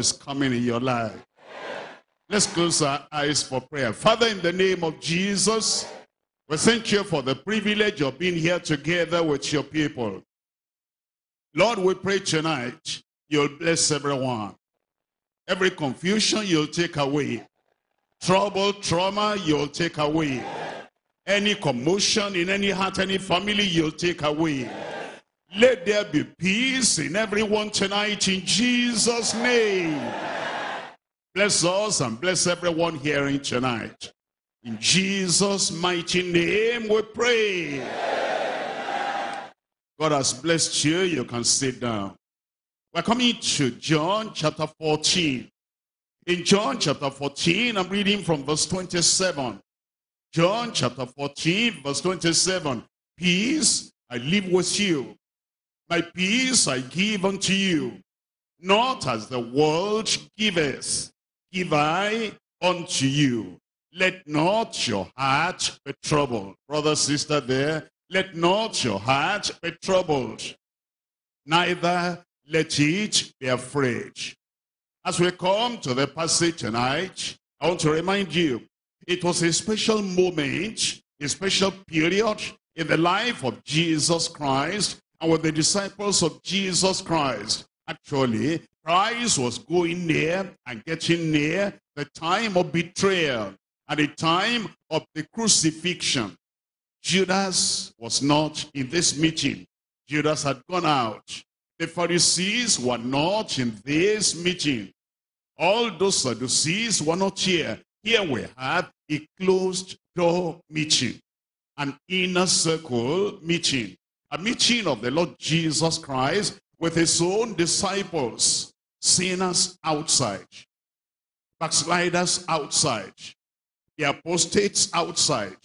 is coming in your life. Let's close our eyes for prayer. Father, in the name of Jesus, we thank you for the privilege of being here together with your people. Lord, we pray tonight, you'll bless everyone. Every confusion, you'll take away. Trouble, trauma, you'll take away. Any commotion in any heart, any family, you'll take away. Let there be peace in everyone tonight in Jesus' name. Bless us and bless everyone hearing tonight. In Jesus' mighty name we pray. God has blessed you. You can sit down. We're coming to John chapter 14. In John chapter 14, I'm reading from verse 27. John chapter 14, verse 27. Peace I leave with you. My peace I give unto you. Not as the world giveth, give I unto you. Let not your heart be troubled. Brother, sister there, let not your heart be troubled. Neither let it be afraid. As we come to the passage tonight, I want to remind you, it was a special moment, a special period in the life of Jesus Christ and with the disciples of Jesus Christ. Actually, Christ was going near and getting near the time of betrayal and the time of the crucifixion. Judas was not in this meeting. Judas had gone out. The Pharisees were not in this meeting. All those Sadducees were not here. Here we have a closed door meeting, an inner circle meeting, a meeting of the Lord Jesus Christ with his own disciples, sinners outside, backsliders outside, the apostates outside,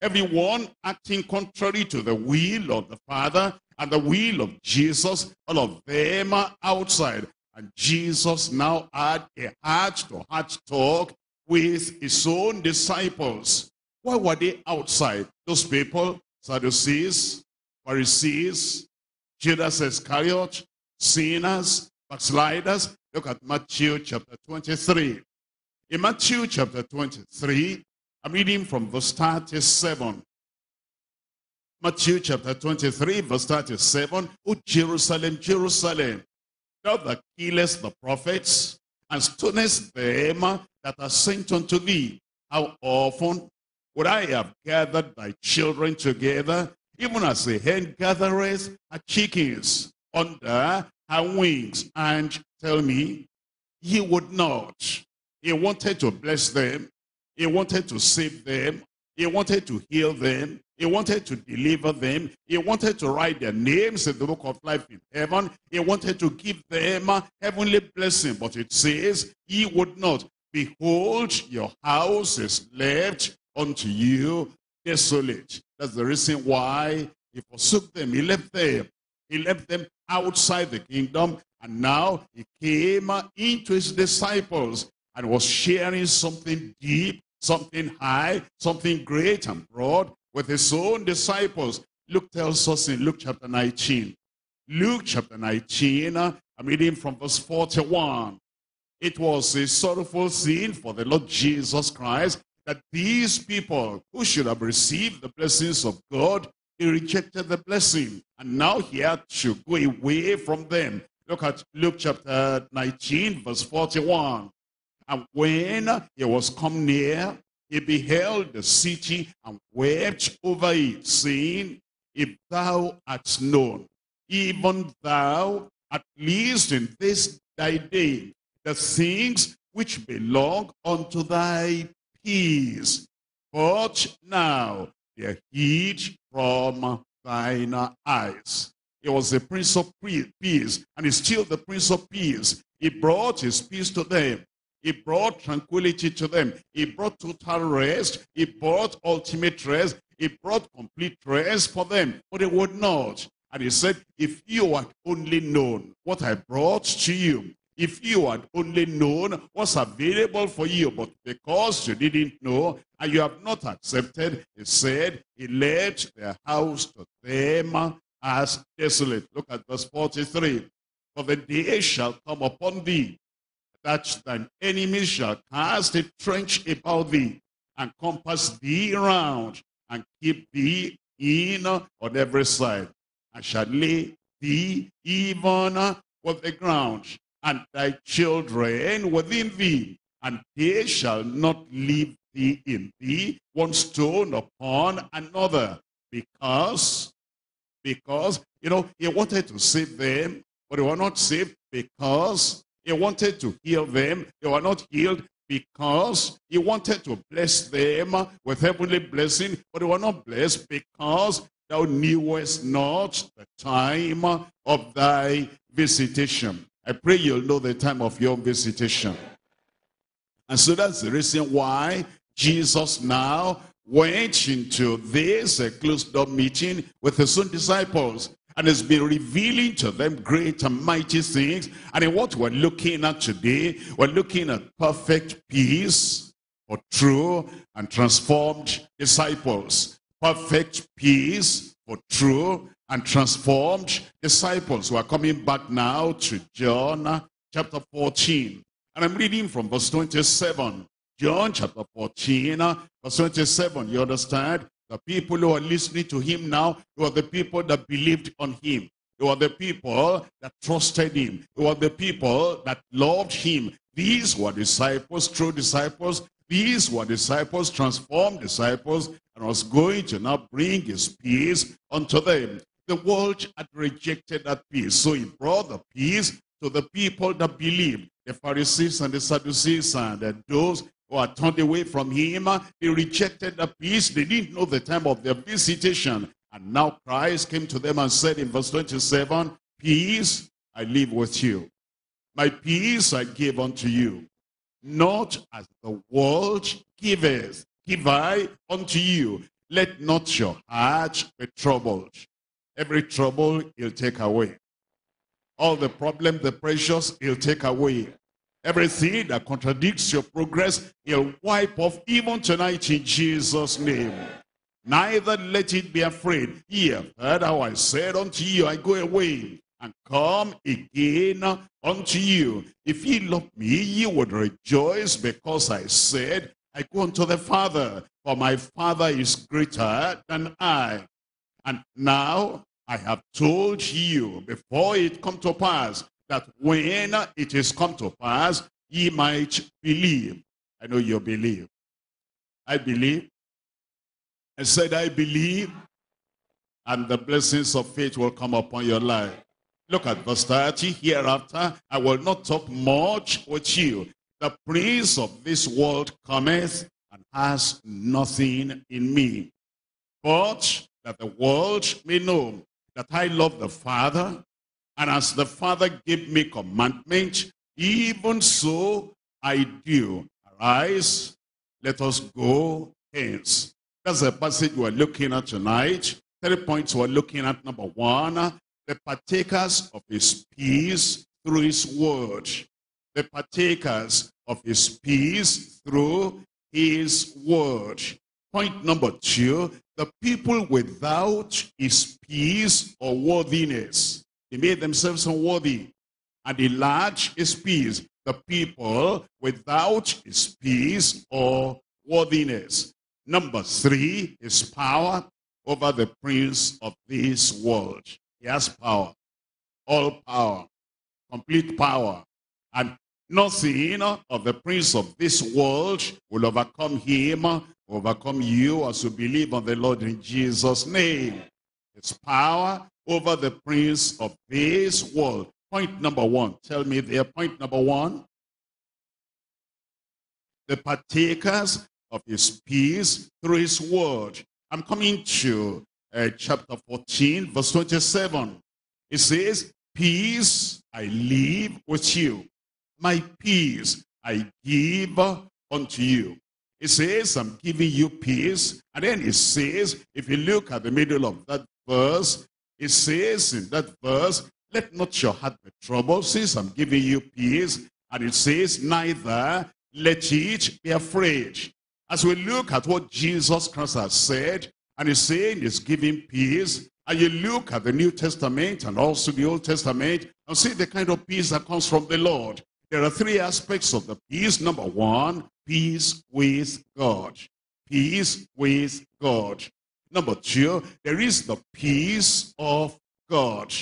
everyone acting contrary to the will of the Father and the will of Jesus, all of them are outside. And Jesus now had a heart-to-heart talk with his own disciples. Why were they outside? Those people Sadducees, Pharisees, Judas Iscariot, sinners, backsliders. Look at Matthew chapter 23. In Matthew chapter 23, I'm reading from verse 37. Matthew chapter 23, verse 37. O Jerusalem, Jerusalem, thou that killest the prophets and stonest them that are sent unto thee. How often would I have gathered thy children together, even as a hen gathereth her chickens under her wings, and tell me, he would not. He wanted to bless them. He wanted to save them. He wanted to heal them. He wanted to deliver them. He wanted to write their names in the book of life in heaven. He wanted to give them a heavenly blessing. But it says, he would not. Behold, your house is left unto you desolate. That's the reason why he forsook them. He left them. He left them outside the kingdom. And now he came into his disciples and was sharing something deep, something high, something great and broad with his own disciples. Luke tells us in Luke chapter 19. Luke chapter 19, I'm reading from verse 41. It was a sorrowful scene for the Lord Jesus Christ that these people who should have received the blessings of God, they rejected the blessing. And now he had to go away from them. Look at Luke chapter 19, verse 41. And when he was come near, he beheld the city and wept over it, saying, If thou art known, even thou, at least in this thy day, the things which belong unto thy peace. But now they are hid from thine eyes. He was the Prince of Peace, and he's still the Prince of Peace. He brought his peace to them. He brought tranquility to them. He brought total rest. He brought ultimate rest. He brought complete rest for them. But they would not. And he said, if you had only known what I brought to you, if you had only known what's available for you, but because you didn't know and you have not accepted, he said, he led their house to them as desolate. Look at verse 43. For the day shall come upon thee that thine enemies shall cast a trench about thee and compass thee round and keep thee in on every side and shall lay thee even with the ground and thy children within thee, and they shall not leave thee in thee one stone upon another, because, because, you know, he wanted to save them, but they were not saved because he wanted to heal them. They were not healed because he wanted to bless them with heavenly blessing, but they were not blessed because thou knewest not the time of thy visitation. I pray you'll know the time of your visitation. And so that's the reason why Jesus now went into this uh, closed door meeting with his own disciples and has been revealing to them great and mighty things. And in what we're looking at today, we're looking at perfect peace for true and transformed disciples. Perfect peace for true and transformed disciples. We're coming back now to John chapter 14. And I'm reading from verse 27. John chapter 14, verse 27. You understand? The people who are listening to him now, who are the people that believed on him. They were the people that trusted him. They were the people that loved him. These were disciples, true disciples. These were disciples, transformed disciples, and was going to now bring his peace unto them. The world had rejected that peace. So he brought the peace to the people that believed. The Pharisees and the Sadducees and those who had turned away from him. They rejected the peace. They didn't know the time of their visitation. And now Christ came to them and said in verse 27, Peace I leave with you. My peace I give unto you. Not as the world giveth, give I unto you. Let not your heart be troubled. Every trouble he'll take away. All the problem, the pressures, he'll take away. Everything that contradicts your progress, he'll wipe off even tonight in Jesus' name. neither let it be afraid. Have heard how I said unto you, I go away and come again unto you. If ye love me, ye would rejoice because I said, I go unto the Father, for my Father is greater than I. And now I have told you before it come to pass, that when it is come to pass, ye might believe. I know you believe. I believe. I said, I believe. And the blessings of faith will come upon your life. Look at verse 30. Hereafter, I will not talk much with you. The prince of this world cometh and has nothing in me. But that the world may know that I love the Father, and as the Father gave me commandment, even so I do. Arise, let us go hence. That's the passage we're looking at tonight. Three points we're looking at. Number one, the partakers of his peace through his word. The partakers of his peace through his word. Point number two, the people without his peace or worthiness. They made themselves unworthy. And he large his peace. The people without his peace or worthiness. Number three is power over the prince of this world. He has power. All power. Complete power. And nothing of the prince of this world will overcome him, overcome you as you believe on the Lord in Jesus' name. His power over the prince of this world. Point number one. Tell me there, point number one. The partakers of his peace through his word. I'm coming to uh, chapter 14, verse 27. It says, Peace I leave with you. My peace I give unto you. It says, I'm giving you peace. And then it says, if you look at the middle of that verse, it says in that verse, let not your heart be troubled, since I'm giving you peace. And it says, neither let it be afraid. As we look at what Jesus Christ has said, and he's saying he's giving peace, and you look at the New Testament and also the Old Testament, and see the kind of peace that comes from the Lord. There are three aspects of the peace. Number one, peace with God. Peace with God. Number two, there is the peace of God.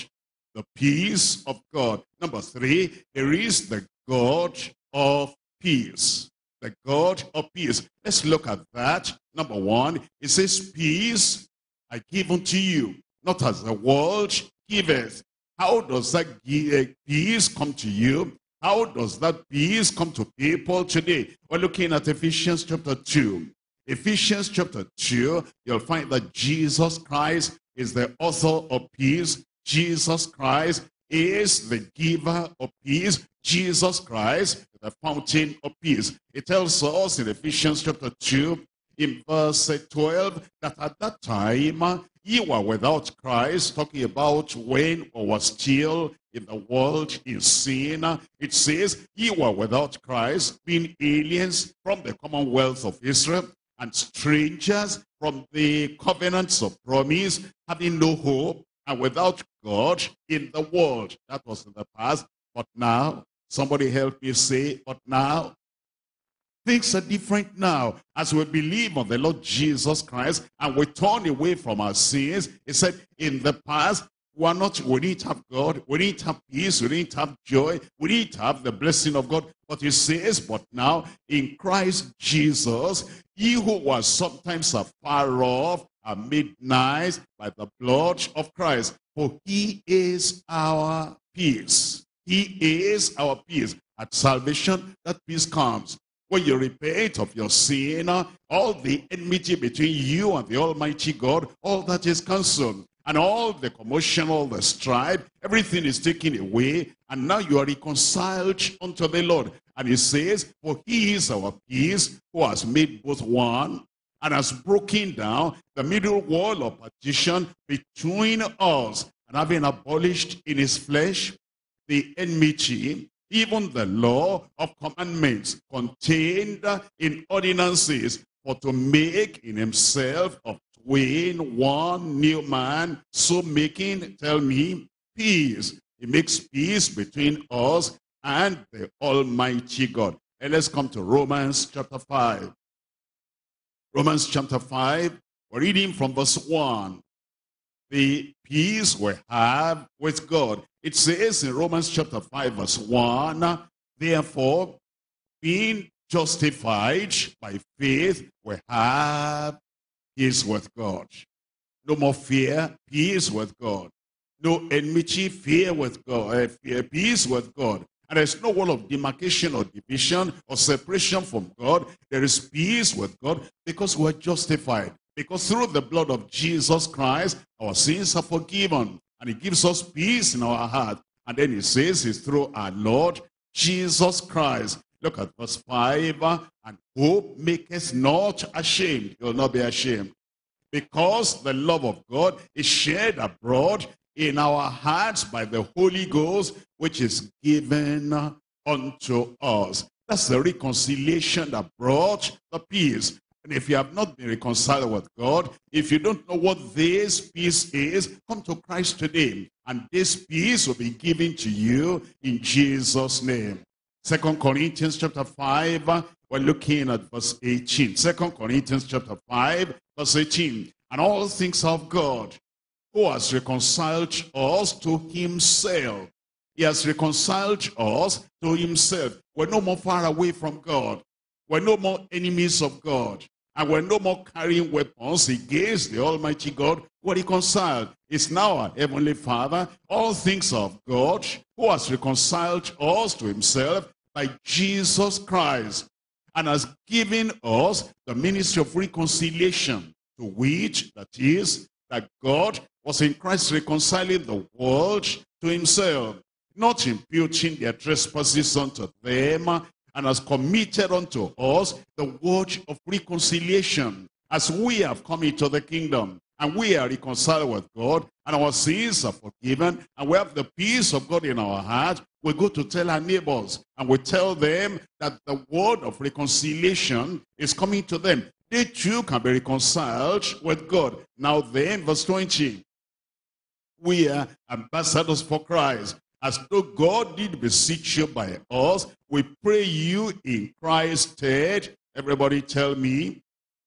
The peace of God. Number three, there is the God of peace. The God of peace. Let's look at that. Number one, it says, Peace I give unto you, not as the world giveth. How does that uh, peace come to you? How does that peace come to people today? We're looking at Ephesians chapter 2. Ephesians chapter 2, you'll find that Jesus Christ is the author of peace. Jesus Christ is the giver of peace. Jesus Christ the fountain of peace. It tells us in Ephesians chapter 2, in verse 12, that at that time ye were without Christ, talking about when we were still in the world in sin. It says, ye were without Christ, being aliens from the commonwealth of Israel, and strangers from the covenants of promise, having no hope, and without God in the world. That was in the past. But now, somebody help me say, but now, things are different now. As we believe on the Lord Jesus Christ and we turn away from our sins, he said, in the past, we are not, we didn't have God, we didn't have peace, we didn't have joy, we didn't have the blessing of God. But he says, but now in Christ Jesus, he who was sometimes afar off are made nice by the blood of Christ. For he is our peace. He is our peace. At salvation, that peace comes. When you repent of your sin, all the enmity between you and the Almighty God, all that is cancelled and all the commotion, all the strife, everything is taken away, and now you are reconciled unto the Lord. And he says, for he is our peace, who has made both one, and has broken down the middle wall of partition between us, and having abolished in his flesh the enmity, even the law of commandments contained in ordinances, for to make in himself of in one new man, so making, tell me, peace. He makes peace between us and the Almighty God. And let's come to Romans chapter 5. Romans chapter 5, we're reading from verse 1. The peace we have with God. It says in Romans chapter 5 verse 1, Therefore, being justified by faith, we have peace with God. No more fear, peace with God. No enmity, fear with God, uh, fear, peace with God. And there's no wall of demarcation or division or separation from God. There is peace with God because we're justified. Because through the blood of Jesus Christ, our sins are forgiven. And he gives us peace in our heart. And then he says it's through our Lord Jesus Christ. Look at verse 5. And hope maketh not ashamed. You'll not be ashamed. Because the love of God is shed abroad in our hearts by the Holy Ghost, which is given unto us. That's the reconciliation that brought the peace. And if you have not been reconciled with God, if you don't know what this peace is, come to Christ today. And this peace will be given to you in Jesus' name. Second Corinthians chapter 5, we're looking at verse 18. Second Corinthians chapter 5, verse 18. And all things of God, who has reconciled us to himself. He has reconciled us to himself. We're no more far away from God. We're no more enemies of God. And we're no more carrying weapons against the Almighty God. We're reconciled. It's now our Heavenly Father, all things of God, who has reconciled us to himself by Jesus Christ and has given us the ministry of reconciliation to which, that is, that God was in Christ reconciling the world to himself, not imputing their trespasses unto them, and has committed unto us the word of reconciliation, as we have come into the kingdom, and we are reconciled with God, and our sins are forgiven, and we have the peace of God in our heart, we go to tell our neighbors, and we tell them that the word of reconciliation is coming to them. They too can be reconciled with God. Now then, verse 20, we are ambassadors for Christ. As though God did beseech you by us, we pray you in Christ's stead. Everybody tell me,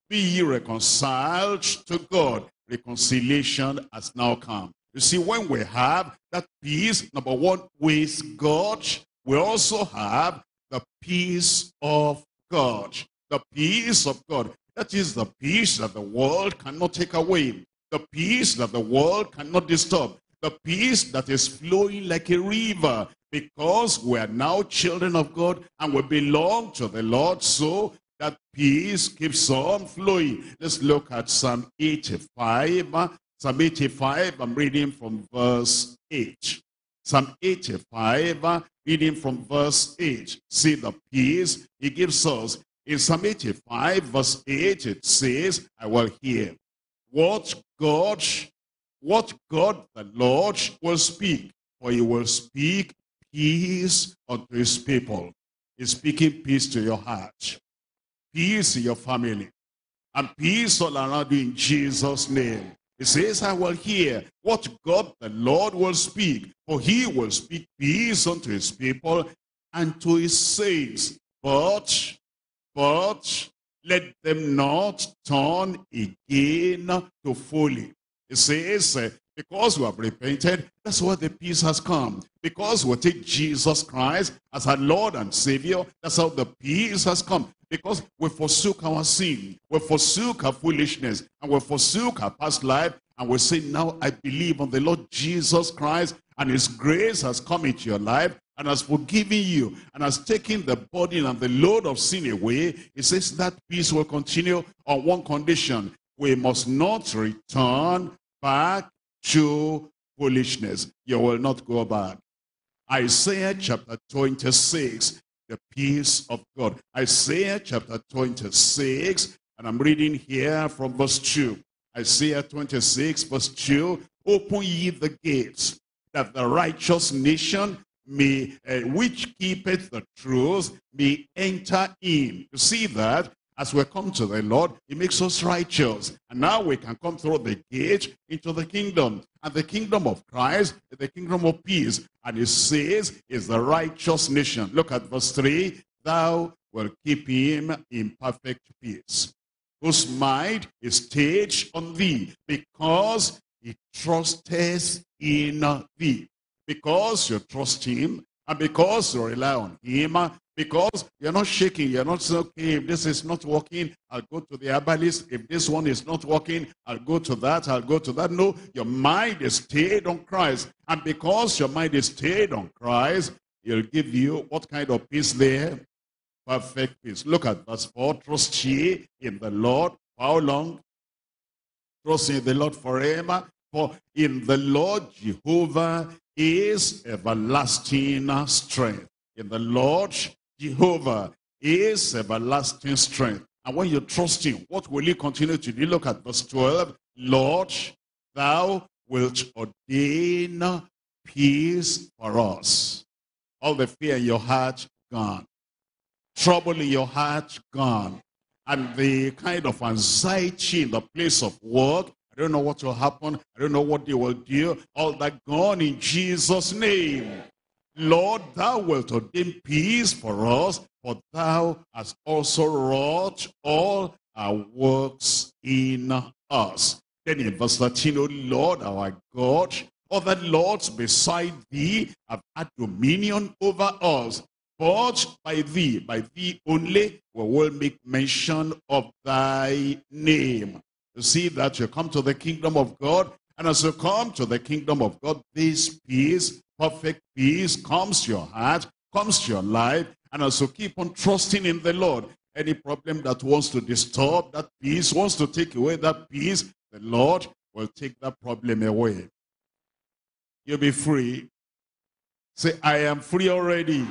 be ye reconciled to God. Reconciliation has now come. You see, when we have that peace, number one, with God, we also have the peace of God. The peace of God. That is the peace that the world cannot take away the peace that the world cannot disturb, the peace that is flowing like a river, because we are now children of God and we belong to the Lord, so that peace keeps on flowing. Let's look at Psalm 85. Psalm 85, I'm reading from verse 8. Psalm 85, reading from verse 8. See the peace he gives us. In Psalm 85, verse 8, it says, I will hear what God, what God the Lord will speak. For he will speak peace unto his people. He's speaking peace to your heart. Peace in your family. And peace all around you in Jesus' name. He says, I will hear what God the Lord will speak. For he will speak peace unto his people and to his saints. But, but, let them not turn again to folly. It says, uh, because we have repented, that's why the peace has come. Because we take Jesus Christ as our Lord and Savior, that's how the peace has come. Because we forsook our sin, we forsook our foolishness, and we forsook our past life, and we say, now I believe on the Lord Jesus Christ, and his grace has come into your life, and has forgiven you and has taken the burden and the load of sin away, he says that peace will continue on one condition. We must not return back to foolishness. You will not go back. Isaiah chapter 26, the peace of God. Isaiah chapter 26, and I'm reading here from verse 2. Isaiah 26, verse 2, Open ye the gates, that the righteous nation may, uh, which keepeth the truth, may enter in. You see that? As we come to the Lord, he makes us righteous. And now we can come through the gate into the kingdom. And the kingdom of Christ is the kingdom of peace. And he says, is the righteous nation. Look at verse 3. Thou will keep him in perfect peace, whose mind is staged on thee, because he trusteth in thee. Because you trust him, and because you rely on him, because you're not shaking, you're not saying, okay, if this is not working, I'll go to the herbalist. If this one is not working, I'll go to that, I'll go to that. No, your mind is stayed on Christ. And because your mind is stayed on Christ, he'll give you what kind of peace there? perfect peace. Look at verse 4. Trust ye in the Lord. How long? Trust in the Lord forever. For in the Lord Jehovah is everlasting strength. In the Lord Jehovah is everlasting strength. And when you trust him, what will he continue to do? Look at verse 12. Lord, thou wilt ordain peace for us. All the fear in your heart gone trouble in your heart gone. And the kind of anxiety in the place of work, I don't know what will happen, I don't know what they will do, all that gone in Jesus' name. Lord, thou wilt ordain peace for us, for thou hast also wrought all our works in us. Then in verse 13, O Lord our God, other lords beside thee have had dominion over us. But by thee, by thee only, we will make mention of thy name. You see that you come to the kingdom of God, and as you come to the kingdom of God, this peace, perfect peace, comes to your heart, comes to your life, and as you keep on trusting in the Lord, any problem that wants to disturb that peace, wants to take away that peace, the Lord will take that problem away. You'll be free. Say, I am free already.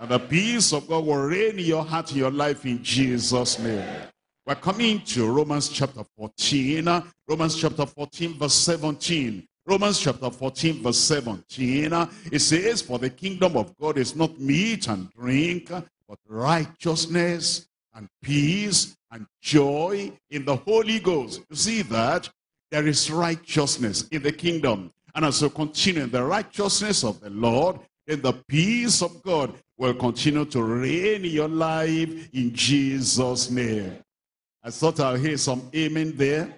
And the peace of God will reign in your heart, in your life in Jesus' name. We're coming to Romans chapter 14. Romans chapter 14 verse 17. Romans chapter 14 verse 17. It says, For the kingdom of God is not meat and drink, but righteousness and peace and joy in the Holy Ghost. You see that? There is righteousness in the kingdom. And as you continue in the righteousness of the Lord, in the peace of God will continue to reign in your life in Jesus' name. I thought I'll hear some amen there.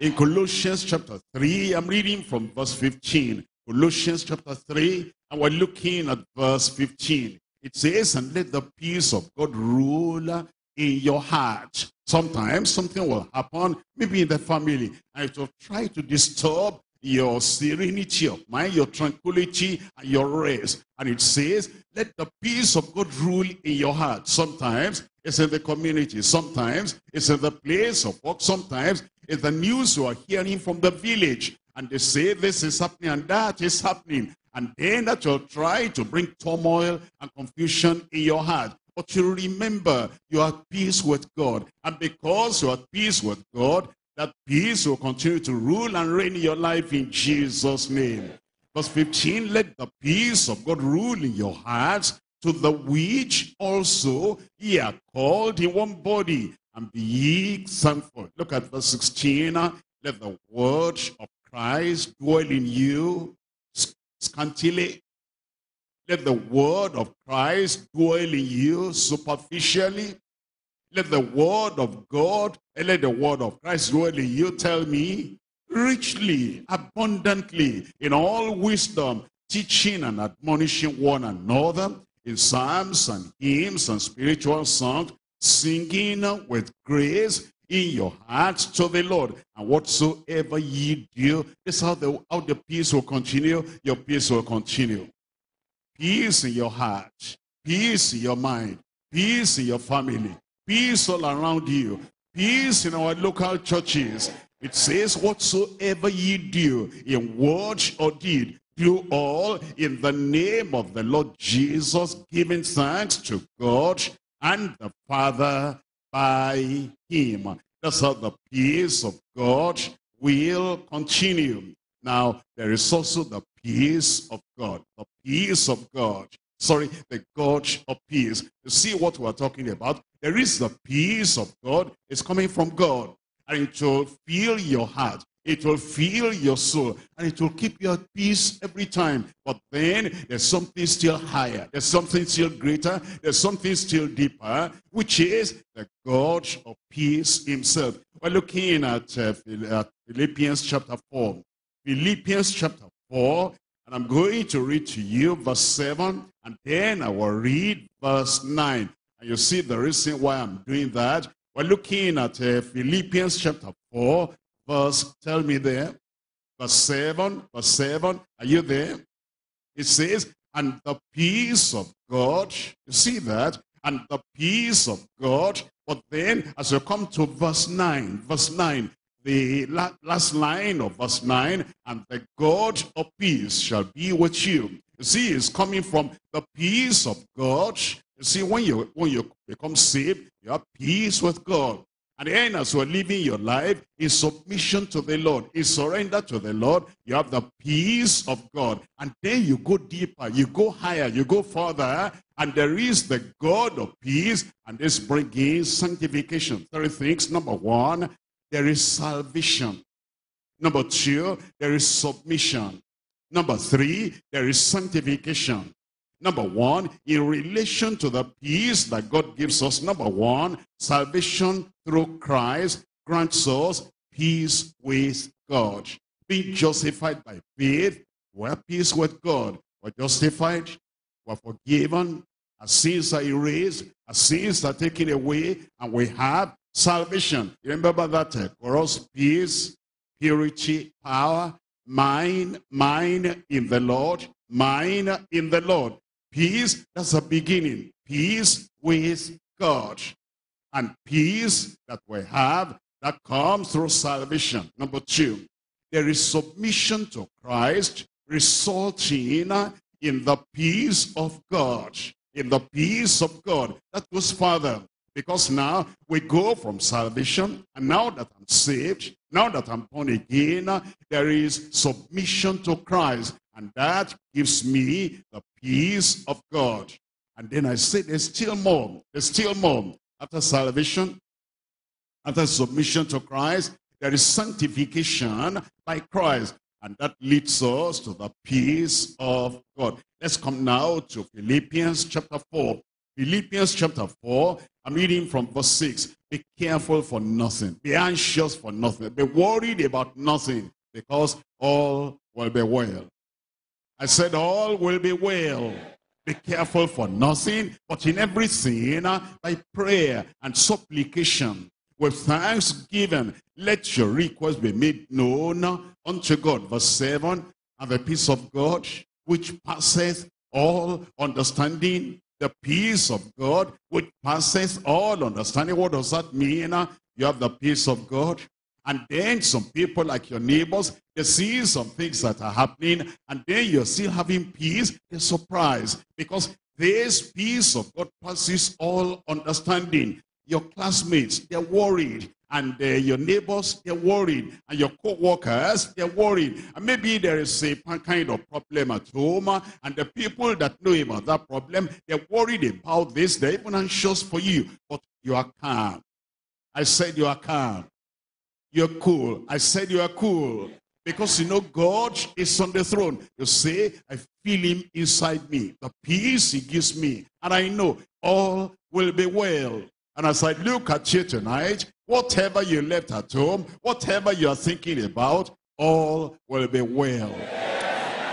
In Colossians chapter 3, I'm reading from verse 15. Colossians chapter 3, and we're looking at verse 15. It says, and let the peace of God rule in your heart. Sometimes something will happen, maybe in the family, and it will try to disturb your serenity of mind, your tranquility, and your rest. And it says, let the peace of God rule in your heart. Sometimes it's in the community. Sometimes it's in the place of work. Sometimes it's the news you are hearing from the village. And they say this is happening and that is happening. And then that will try to bring turmoil and confusion in your heart. But you remember you are at peace with God. And because you are at peace with God, that peace will continue to rule and reign in your life in Jesus' name. Verse 15, let the peace of God rule in your hearts, to the which also ye are called in one body, and be ye thankful. Look at verse 16. Let the word of Christ dwell in you scantily. Let the word of Christ dwell in you superficially. Let the word of God and let the word of Christ dwell in you. Tell me richly, abundantly, in all wisdom, teaching and admonishing one another in psalms and hymns and spiritual songs, singing with grace in your hearts to the Lord. And whatsoever ye do, this is how the, how the peace will continue. Your peace will continue. Peace in your heart. Peace in your mind. Peace in your family peace all around you, peace in our local churches. It says, whatsoever ye do in word or deed, do all in the name of the Lord Jesus, giving thanks to God and the Father by him. That's how the peace of God will continue. Now, there is also the peace of God. The peace of God sorry, the God of peace. You see what we're talking about? There is the peace of God. It's coming from God. And it will fill your heart. It will fill your soul and it will keep you at peace every time. But then there's something still higher. There's something still greater. There's something still deeper, which is the God of peace himself. We're looking at, uh, Philippians chapter 4. Philippians chapter 4. And I'm going to read to you verse 7. And then I will read verse 9. And you see the reason why I'm doing that. We're looking at uh, Philippians chapter 4 verse, tell me there, verse 7, verse 7, are you there? It says, and the peace of God, you see that? And the peace of God, but then as you come to verse 9, verse 9, the last line of verse 9, and the God of peace shall be with you. You see, it's coming from the peace of God. You see, when you, when you become saved, you have peace with God. And then as you're living your life in submission to the Lord, in surrender to the Lord, you have the peace of God. And then you go deeper, you go higher, you go further, and there is the God of peace, and this brings sanctification. Three things. Number one, there is salvation. Number two, there is submission. Number three, there is sanctification. Number one, in relation to the peace that God gives us, number one, salvation through Christ grants us peace with God. Being justified by faith, we're peace with God. We're justified, we're forgiven, our sins are erased, our sins are taken away, and we have salvation. You remember that uh, for us, peace, purity, power, mine, mine in the Lord, mine in the Lord. Peace, that's a beginning. Peace with God. And peace that we have, that comes through salvation. Number two, there is submission to Christ, resulting in the peace of God. In the peace of God. That goes further. Because now we go from salvation, and now that I'm saved, now that I'm born again, there is submission to Christ. And that gives me the peace of God. And then I say there's still more. There's still more. After salvation, after submission to Christ, there is sanctification by Christ. And that leads us to the peace of God. Let's come now to Philippians chapter 4. Philippians chapter 4, I'm reading from verse 6. Be careful for nothing. Be anxious for nothing. Be worried about nothing because all will be well. I said all will be well. Be careful for nothing, but in everything uh, by prayer and supplication with thanksgiving. Let your request be made known unto God. Verse 7, and the peace of God, which passeth all understanding, the peace of God, which passes all understanding. What does that mean? You have the peace of God. And then some people like your neighbors, they see some things that are happening, and then you're still having peace. They're surprised because this peace of God passes all understanding. Your classmates, they're worried. And uh, your neighbors, they're worried. And your co-workers, they're worried. And maybe there is a kind of problem at home. And the people that know about that problem, they're worried about this. They're even anxious for you. But you are calm. I said you are calm. You're cool. I said you are cool. Because you know God is on the throne. You say, I feel him inside me. The peace he gives me. And I know all will be well. And as I look at you tonight, whatever you left at home, whatever you are thinking about, all will be well.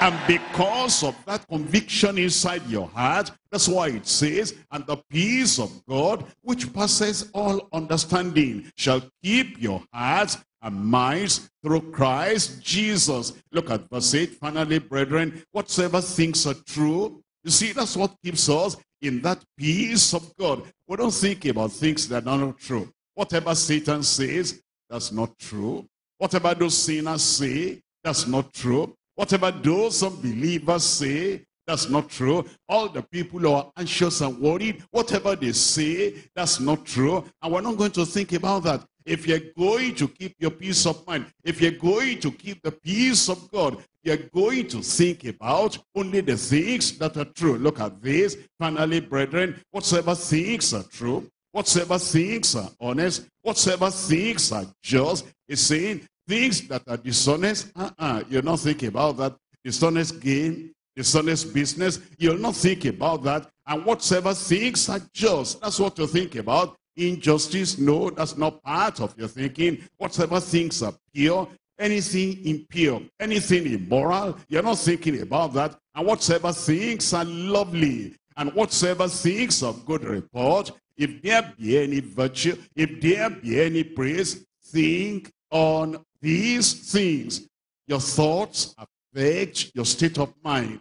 And because of that conviction inside your heart, that's why it says, and the peace of God, which passes all understanding, shall keep your hearts and minds through Christ Jesus. Look at verse 8. Finally, brethren, whatsoever things are true, you see, that's what keeps us in that peace of God. We don't think about things that are not true. Whatever Satan says, that's not true. Whatever those sinners say, that's not true. Whatever those some believers say, that's not true. All the people who are anxious and worried, whatever they say, that's not true. And we're not going to think about that. if you're going to keep your peace of mind, if you're going to keep the peace of God, you're going to think about only the things that are true. Look at this. Finally, brethren, whatsoever things are true, whatsoever things are honest, whatsoever things are just, is saying things that are dishonest, uh-uh, you're not thinking about that. Dishonest gain, dishonest business, you'll not think about that. And whatsoever things are just, that's what to think about. Injustice, no, that's not part of your thinking. Whatsoever things are pure, anything impure, anything immoral, you're not thinking about that. And whatsoever things are lovely, and whatsoever things of good report, if there be any virtue, if there be any praise, think on these things. Your thoughts affect your state of mind.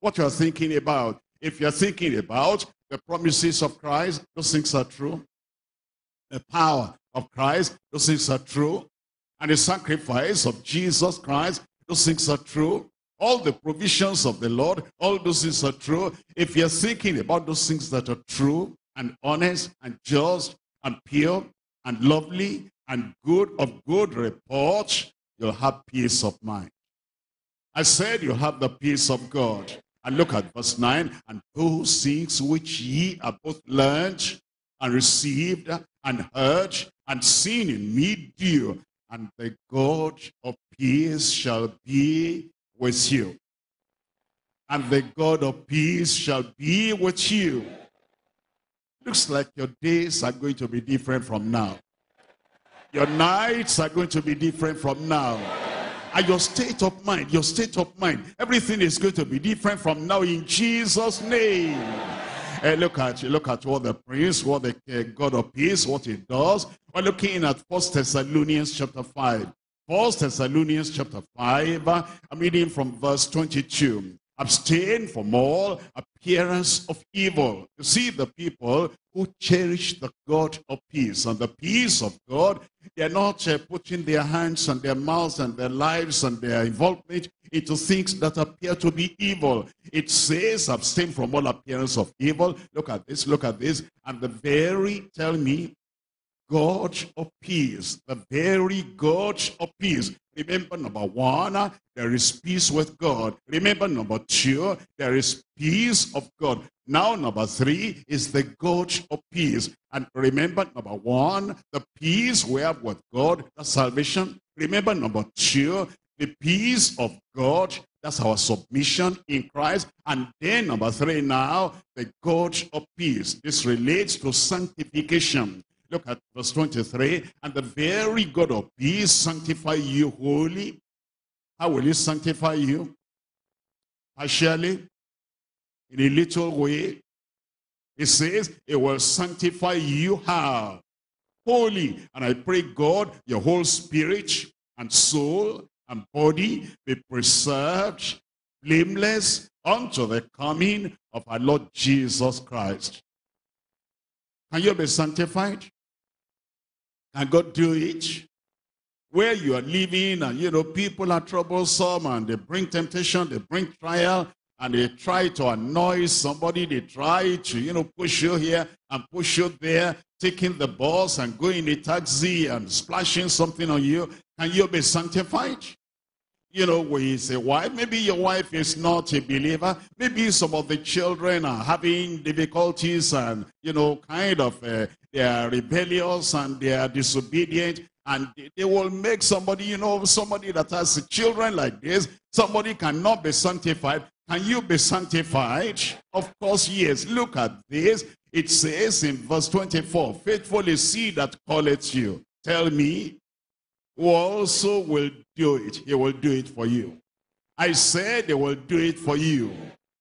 What you're thinking about. If you're thinking about the promises of Christ, those things are true. The power of Christ, those things are true. And the sacrifice of Jesus Christ, those things are true. All the provisions of the Lord, all those things are true. If you're thinking about those things that are true and honest and just and pure and lovely and good of good report, you'll have peace of mind. I said you have the peace of God. And look at verse 9. And those things which ye have both learned and received and heard and seen in me do, and the God of peace shall be with you. And the God of peace shall be with you. Looks like your days are going to be different from now. Your nights are going to be different from now. And your state of mind, your state of mind, everything is going to be different from now in Jesus' name. And look at you, look at what the prince, what the uh, God of peace, what he does. We're looking at First Thessalonians chapter 5. First Thessalonians chapter 5. I'm reading from verse 22. Abstain from all appearance of evil. You see the people who cherish the God of peace. And the peace of God, they're not uh, putting their hands and their mouths and their lives and their involvement into things that appear to be evil. It says, abstain from all appearance of evil. Look at this, look at this. And the very, tell me, God of peace, the very God of peace. Remember, number one, uh, there is peace with God. Remember, number two, there is peace of God. Now, number three is the God of peace. And remember, number one, the peace we have with God, that's salvation. Remember, number two, the peace of God, that's our submission in Christ. And then number three now, the God of peace. This relates to sanctification. Look at verse 23. And the very God of peace sanctify you wholly. How will he sanctify you? Partially, in a little way. He says, it will sanctify you how? Holy. And I pray God, your whole spirit and soul and body be preserved, blameless, unto the coming of our Lord Jesus Christ. Can you be sanctified? Can God do it? Where you are living and, you know, people are troublesome and they bring temptation, they bring trial, and they try to annoy somebody. They try to, you know, push you here and push you there, taking the bus and going in a taxi and splashing something on you. Can you be sanctified? You know, with a wife, maybe your wife is not a believer. Maybe some of the children are having difficulties and, you know, kind of uh, they are rebellious and they are disobedient and they will make somebody, you know, somebody that has children like this, somebody cannot be sanctified. Can you be sanctified? Of course, yes. Look at this. It says in verse 24, faithful is he that calleth you. Tell me, who also will do it. He will do it for you. I said he will do it for you.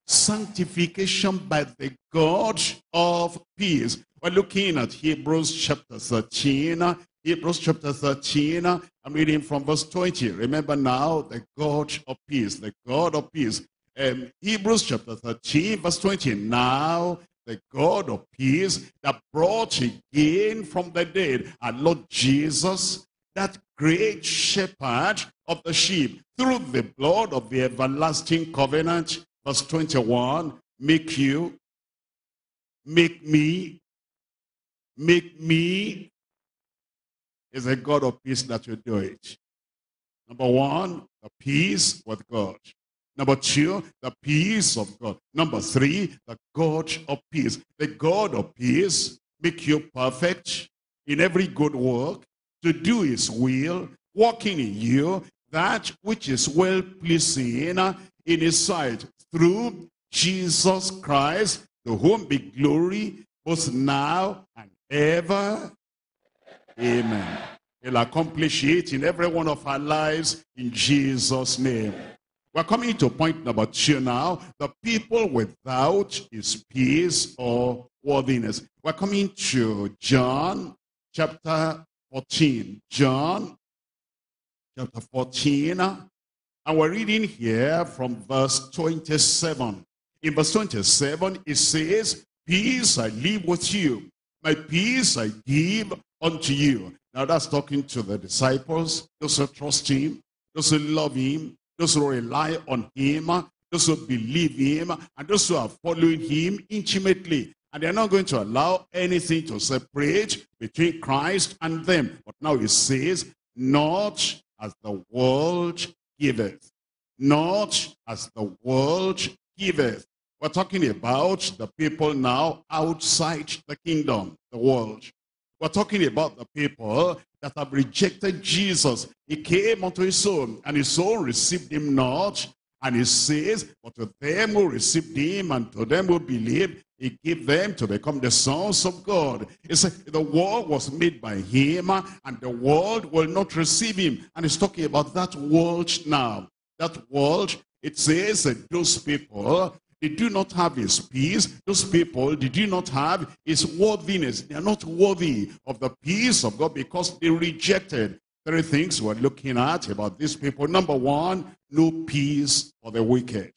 Sanctification by the God of peace. We're looking at Hebrews chapter 13. Hebrews chapter 13. I'm reading from verse 20. Remember now, the God of peace, the God of peace. Um, Hebrews chapter 13, verse 20. Now, the God of peace that brought again from the dead our Lord Jesus, that great shepherd of the sheep, through the blood of the everlasting covenant, verse 21, make you, make me make me is a God of peace that will do it. Number one, the peace with God. Number two, the peace of God. Number three, the God of peace. The God of peace make you perfect in every good work to do his will, working in you that which is well-pleasing in his sight through Jesus Christ, to whom be glory both now and ever. Amen. He'll accomplish it in every one of our lives in Jesus' name. We're coming to point number two now. The people without is peace or worthiness. We're coming to John chapter 14. John chapter 14. And we're reading here from verse 27. In verse 27, it says, Peace I leave with you. My peace I give unto you. Now that's talking to the disciples, those who trust him, those who love him, those who rely on him, those who believe him, and those who are following him intimately. And they're not going to allow anything to separate between Christ and them. But now he says, not as the world giveth. Not as the world giveth. We're talking about the people now outside the kingdom, the world. We're talking about the people that have rejected Jesus. He came unto his own, and his own received him not. And he says, but to them who received him and to them who believed, he gave them to become the sons of God. He said, the world was made by him, and the world will not receive him. And he's talking about that world now. That world, it says that those people, they do not have his peace. Those people, they do not have his worthiness. They are not worthy of the peace of God because they rejected. Three things we're looking at about these people. Number one, no peace for the wicked.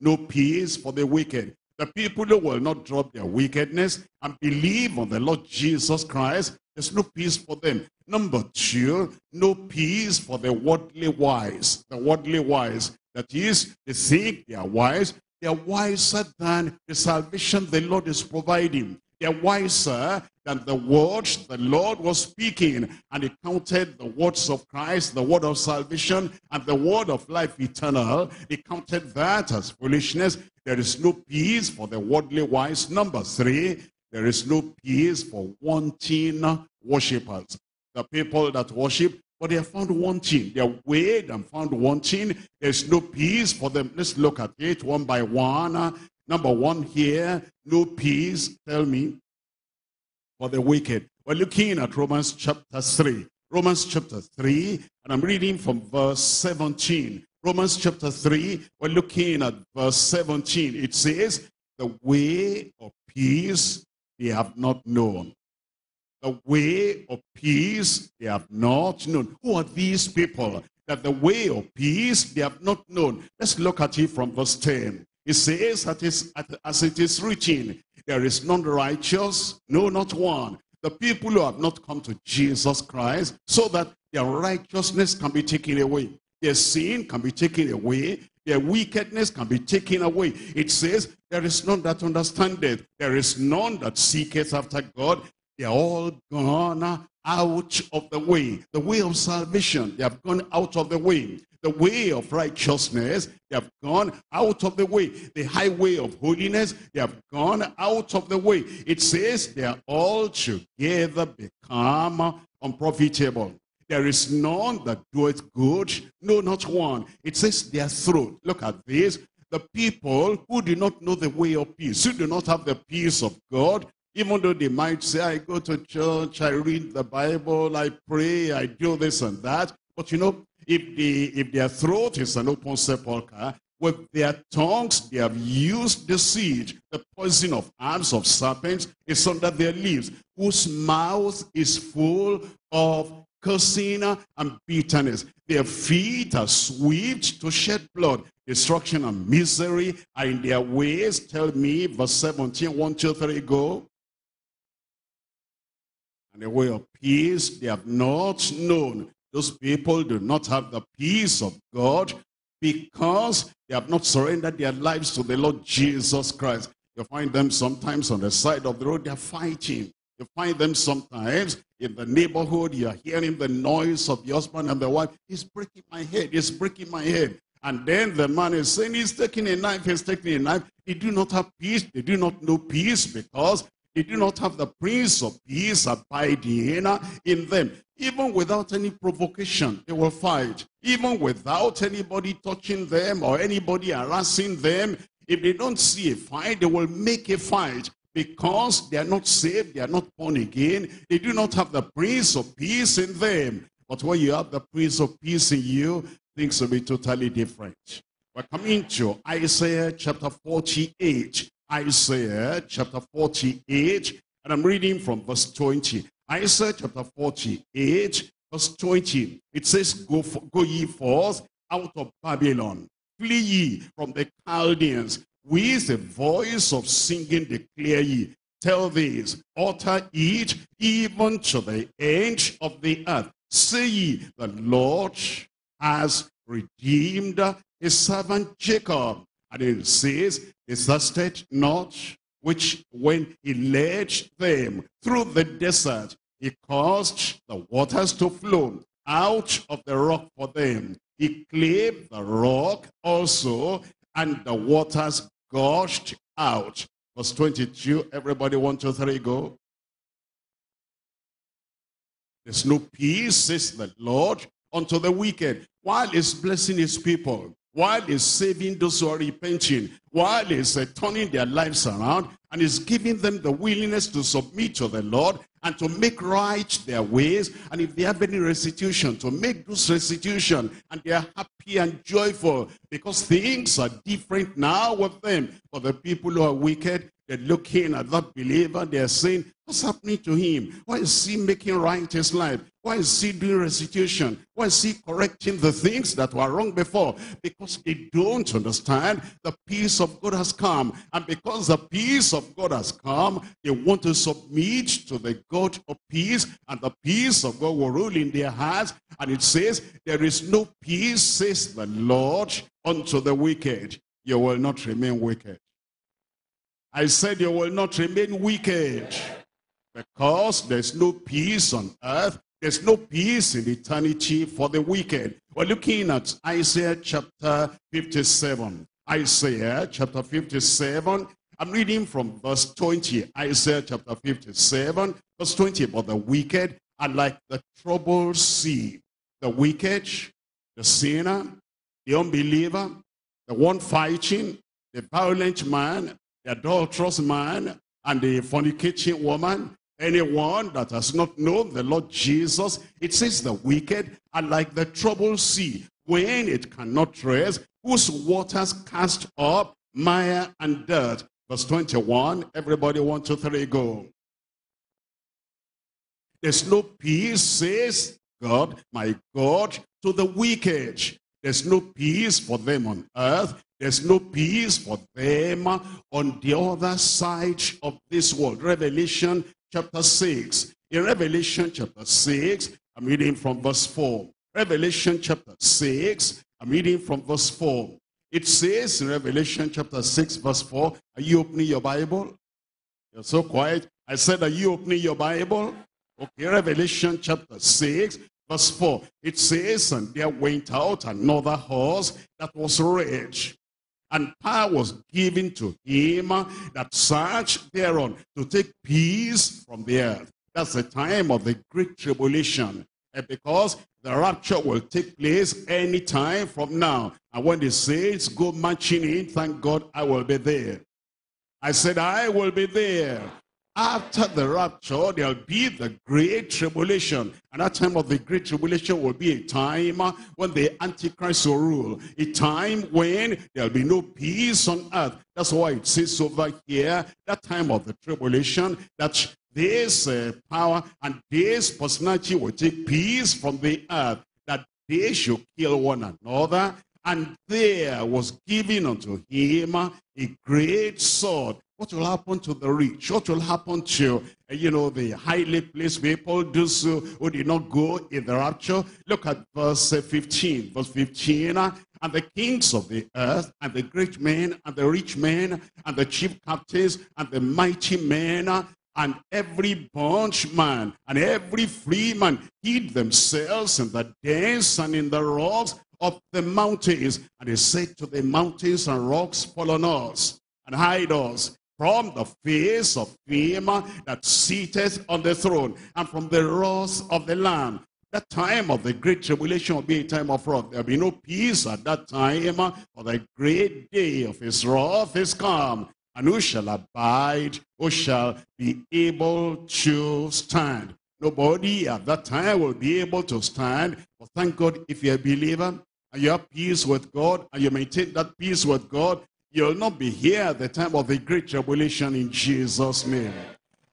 No peace for the wicked. The people who will not drop their wickedness and believe on the Lord Jesus Christ, there's no peace for them. Number two, no peace for the worldly wise. The worldly wise. That is, they think they are wise, they are wiser than the salvation the Lord is providing. They are wiser than the words the Lord was speaking. And he counted the words of Christ, the word of salvation, and the word of life eternal. He counted that as foolishness. There is no peace for the worldly wise. Number three, there is no peace for wanting worshippers. The people that worship but they are found wanting. They are weighed and found wanting. There's no peace for them. Let's look at it one by one. Number one here, no peace, tell me, for the wicked. We're looking at Romans chapter 3. Romans chapter 3, and I'm reading from verse 17. Romans chapter 3, we're looking at verse 17. It says, the way of peace they have not known the way of peace they have not known. Who are these people that the way of peace they have not known? Let's look at it from verse 10. It says, that as it is written, there is none righteous, no, not one. The people who have not come to Jesus Christ so that their righteousness can be taken away. Their sin can be taken away. Their wickedness can be taken away. It says, there is none that understandeth. There is none that seeketh after God. They're all gone out of the way. The way of salvation, they have gone out of the way. The way of righteousness, they have gone out of the way. The highway of holiness, they have gone out of the way. It says they are all together become unprofitable. There is none that doeth good, no, not one. It says their throat. Look at this. The people who do not know the way of peace, who do not have the peace of God, even though they might say, I go to church, I read the Bible, I pray, I do this and that. But you know, if, the, if their throat is an open sepulchre, with their tongues they have used the the poison of arms of serpents is under their lips, whose mouth is full of cursing and bitterness. Their feet are swift to shed blood. Destruction and misery are in their ways. Tell me, verse 17, 1, 2, 3, go and the way of peace they have not known. Those people do not have the peace of God because they have not surrendered their lives to the Lord Jesus Christ. You find them sometimes on the side of the road, they're fighting. You find them sometimes in the neighborhood, you're hearing the noise of the husband and the wife. He's breaking my head, he's breaking my head. And then the man is saying, he's taking a knife, he's taking a knife. They do not have peace, they do not know peace because they do not have the Prince of Peace abiding in them. Even without any provocation, they will fight. Even without anybody touching them or anybody harassing them, if they don't see a fight, they will make a fight because they are not saved, they are not born again. They do not have the Prince of Peace in them. But when you have the Prince of Peace in you, things will be totally different. We're coming to Isaiah chapter 48. Isaiah chapter 48, and I'm reading from verse 20. Isaiah chapter 48, verse 20. It says, Go, for, go ye forth out of Babylon. Flee ye from the Chaldeans. With the voice of singing declare ye. Tell this, utter it even to the end of the earth. Say ye, the Lord has redeemed his servant Jacob. And it says, is the state not which when he led them through the desert, he caused the waters to flow out of the rock for them. He cleaved the rock also, and the waters gushed out. Verse 22, everybody one, two, three, go. There's no peace, says the Lord, unto the wicked, while he's blessing his people while he's saving those who are repenting, while he's uh, turning their lives around, and he's giving them the willingness to submit to the Lord and to make right their ways. And if they have any restitution, to make those restitution. And they are happy and joyful because things are different now with them. For the people who are wicked, they're looking at that believer, they're saying, what's happening to him? Why is he making right his life? Why is he doing restitution? Why is he correcting the things that were wrong before? Because they don't understand the peace of God has come. And because the peace of God has come, they want to submit to the God of peace. And the peace of God will rule in their hearts. And it says, there is no peace, says the Lord, unto the wicked. You will not remain wicked. I said you will not remain wicked because there's no peace on earth. There's no peace in eternity for the wicked. We're looking at Isaiah chapter 57. Isaiah chapter 57. I'm reading from verse 20. Isaiah chapter 57, verse 20. But the wicked are like the troubled sea. The wicked, the sinner, the unbeliever, the one fighting, the violent man, the adulterous man and the fornicating woman, anyone that has not known the Lord Jesus, it says the wicked are like the troubled sea when it cannot rest, whose waters cast up mire and dirt. Verse 21, everybody one, two, three, go. There's no peace, says God, my God, to the wicked. There's no peace for them on earth. There's no peace for them on the other side of this world. Revelation chapter 6. In Revelation chapter 6, I'm reading from verse 4. Revelation chapter 6, I'm reading from verse 4. It says in Revelation chapter 6, verse 4, are you opening your Bible? You're so quiet. I said, are you opening your Bible? Okay, Revelation chapter 6, verse 4. It says, and there went out another horse that was red and power was given to him that searched thereon to take peace from the earth. That's the time of the great tribulation. And because the rapture will take place any time from now. And when the saints go marching in, thank God I will be there. I said, I will be there. After the rapture, there'll be the great tribulation. And that time of the great tribulation will be a time when the Antichrist will rule. A time when there'll be no peace on earth. That's why it says over here, that time of the tribulation, that this uh, power and this personality will take peace from the earth. That they should kill one another. And there was given unto him a great sword what will happen to the rich? What will happen to, you know, the highly placed people, those who, did not go in the rapture? Look at verse uh, 15. Verse 15. And the kings of the earth, and the great men, and the rich men, and the chief captains, and the mighty men, and every bondman and every freeman hid themselves in the dens and in the rocks of the mountains. And he said to the mountains and rocks, fall on us and hide us from the face of him that sitteth on the throne and from the wrath of the Lamb. That time of the great tribulation will be a time of wrath. There will be no peace at that time, for the great day of his wrath is come. And who shall abide, who shall be able to stand? Nobody at that time will be able to stand. But thank God if you're a believer and you have peace with God and you maintain that peace with God, you'll not be here at the time of the great tribulation in Jesus' name.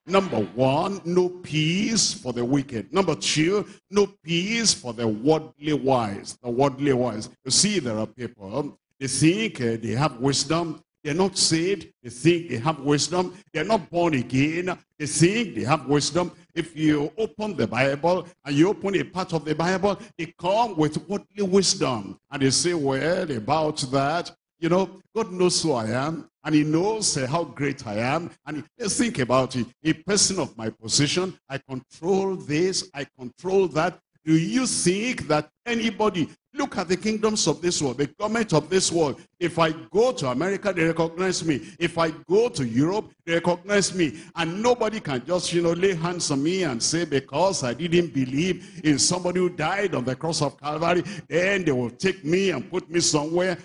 Number one, no peace for the wicked. Number two, no peace for the worldly wise. The worldly wise. You see, there are people, they think uh, they have wisdom. They're not saved. They think they have wisdom. They're not born again. They think they have wisdom. If you open the Bible and you open a part of the Bible, they come with worldly wisdom. And they say, well, about that, you know, God knows who I am, and he knows uh, how great I am. And he, think about it. A person of my position, I control this, I control that. Do you think that anybody, look at the kingdoms of this world, the government of this world. If I go to America, they recognize me. If I go to Europe, they recognize me. And nobody can just, you know, lay hands on me and say, because I didn't believe in somebody who died on the cross of Calvary, then they will take me and put me somewhere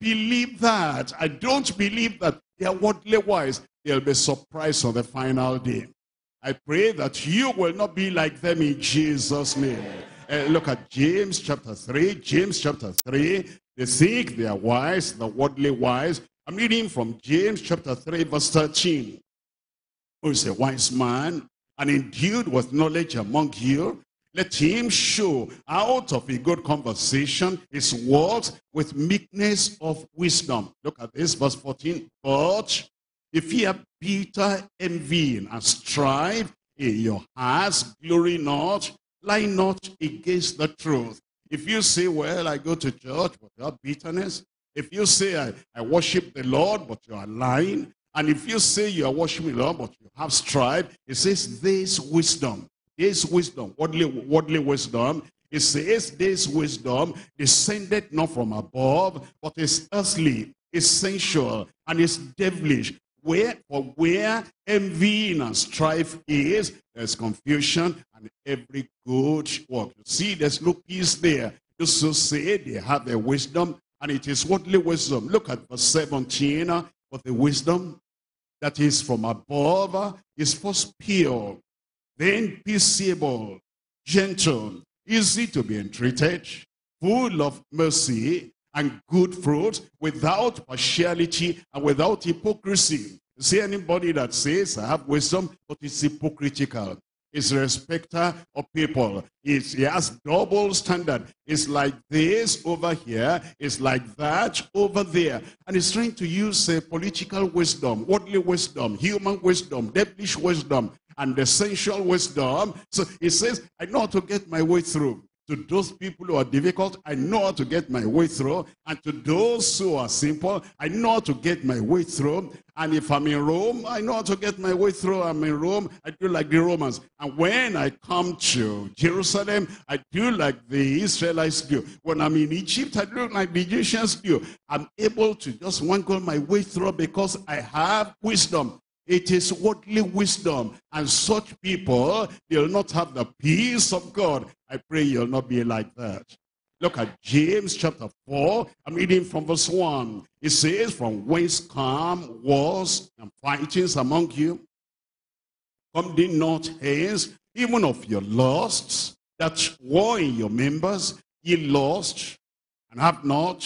believe that. I don't believe that they are worldly wise. They'll be surprised on the final day. I pray that you will not be like them in Jesus' name. Uh, look at James chapter 3. James chapter 3. They think they are wise, the worldly wise. I'm reading from James chapter 3 verse 13. Who is a wise man and endued with knowledge among you? Let him show out of a good conversation his works with meekness of wisdom. Look at this, verse 14. But if ye are bitter envying and strive in eh, your hearts, glory not, lie not against the truth. If you say, well, I go to church, but you have bitterness. If you say, I, I worship the Lord, but you are lying. And if you say you are worshiping the Lord, but you have strife, it says this wisdom this wisdom, worldly, worldly wisdom, it says this wisdom descended not from above, but is earthly, is sensual, and is devilish. Where, for where envy and strife is, there's confusion and every good work. You see, there's no peace there. Just to say they have their wisdom, and it is worldly wisdom. Look at verse 17. Uh, but the wisdom that is from above uh, is first pure, then peaceable, gentle, easy to be entreated, full of mercy and good fruit, without partiality and without hypocrisy. See anybody that says, I have wisdom, but it's hypocritical. Is a respecter of people. He has double standard. It's like this over here. It's like that over there. And he's trying to use uh, political wisdom, worldly wisdom, human wisdom, devilish wisdom and the sensual wisdom. So he says, I know how to get my way through. To those people who are difficult, I know how to get my way through. And to those who are simple, I know how to get my way through. And if I'm in Rome, I know how to get my way through. I'm in Rome, I do like the Romans. And when I come to Jerusalem, I do like the Israelites do. When I'm in Egypt, I do like the Egyptians do. I'm able to just wangle my way through because I have wisdom. It is worldly wisdom. And such people, they'll not have the peace of God. I pray you'll not be like that. Look at James chapter 4. I'm reading from verse 1. It says, From whence come wars and fightings among you? Come they not hence, even of your lusts, that war in your members, ye lost, and have not,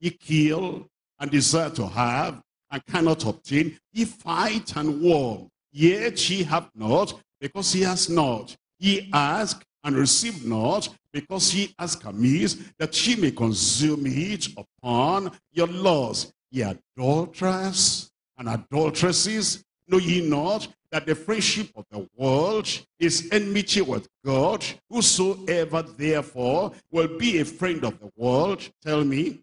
ye kill, and desire to have, and cannot obtain. Ye fight and war, yet ye have not, because ye has not. Ye ask and receive not, because he ask amiss, that ye may consume it upon your laws. Ye adulterers and adulteresses, know ye not that the friendship of the world is enmity with God? Whosoever therefore will be a friend of the world, tell me,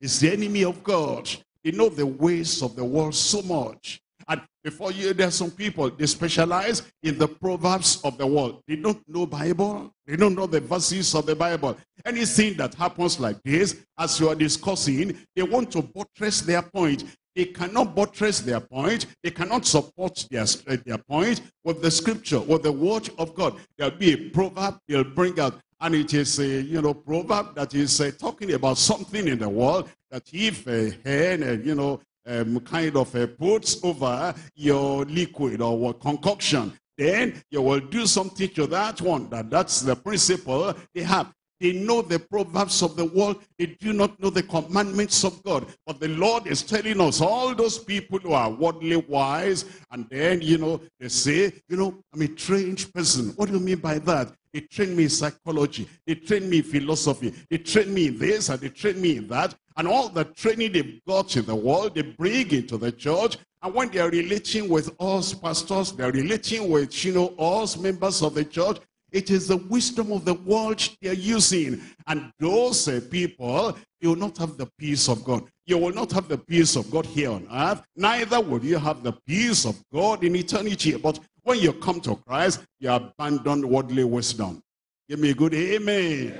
is the enemy of God. They know the ways of the world so much. And before you, there are some people, they specialize in the proverbs of the world. They don't know Bible. They don't know the verses of the Bible. Anything that happens like this, as you are discussing, they want to buttress their point. They cannot buttress their point. They cannot support their, their point with the scripture, with the word of God. There'll be a proverb they'll bring out. And it is a, you know, proverb that is uh, talking about something in the world that if a hen, uh, you know, um, kind of uh, puts over your liquid or concoction, then you will do something to that one. That that's the principle they have. They know the proverbs of the world. They do not know the commandments of God. But the Lord is telling us, all those people who are worldly wise, and then, you know, they say, you know, I'm a trained person. What do you mean by that? They train me in psychology. They train me in philosophy. They train me in this and they train me in that. And all the training they've got in the world, they bring into the church. And when they are relating with us pastors, they're relating with, you know, us members of the church, it is the wisdom of the world they're using. And those uh, people, you will not have the peace of God. You will not have the peace of God here on earth. Neither will you have the peace of God in eternity. But when you come to Christ, you abandon worldly wisdom. Give me a good amen.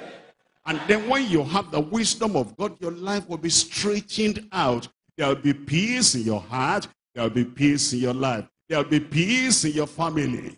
And then when you have the wisdom of God, your life will be straightened out. There'll be peace in your heart. There'll be peace in your life. There'll be peace in your family.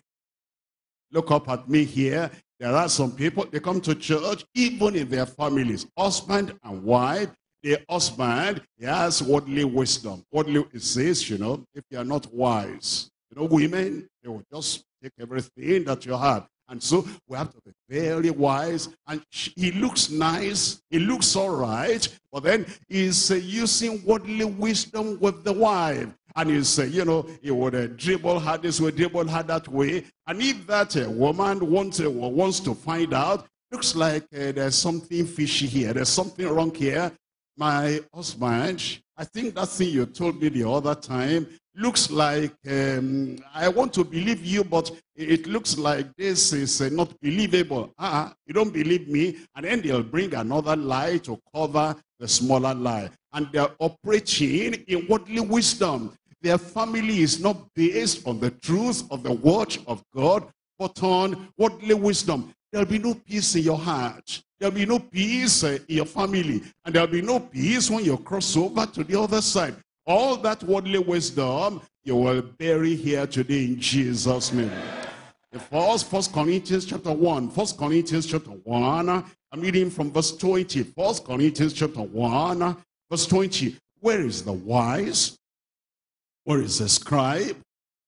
Look up at me here. There are some people, they come to church, even in their families, husband and wife. The husband, he has worldly wisdom. Worldly, it says, you know, if you are not wise, you know, women, they will just take everything that you have. And so we have to be very wise. And he looks nice. He looks all right. But then he's uh, using worldly wisdom with the wife. And he's, uh, you know, he would uh, dribble her this way, dribble her that way. And if that uh, woman wants, uh, wants to find out, looks like uh, there's something fishy here. There's something wrong here. My husband, I think that thing you told me the other time looks like, um, I want to believe you, but it looks like this is uh, not believable. Uh -uh, you don't believe me. And then they'll bring another lie to cover the smaller lie. And they're operating in worldly wisdom. Their family is not based on the truth of the word of God, but on worldly wisdom. There'll be no peace in your heart. There'll be no peace uh, in your family. And there'll be no peace when you cross over to the other side. All that worldly wisdom you will bury here today in Jesus' name. The first, First Corinthians chapter 1. First Corinthians chapter 1. I'm reading from verse 20. First Corinthians chapter 1, verse 20. Where is the wise? Where is the scribe?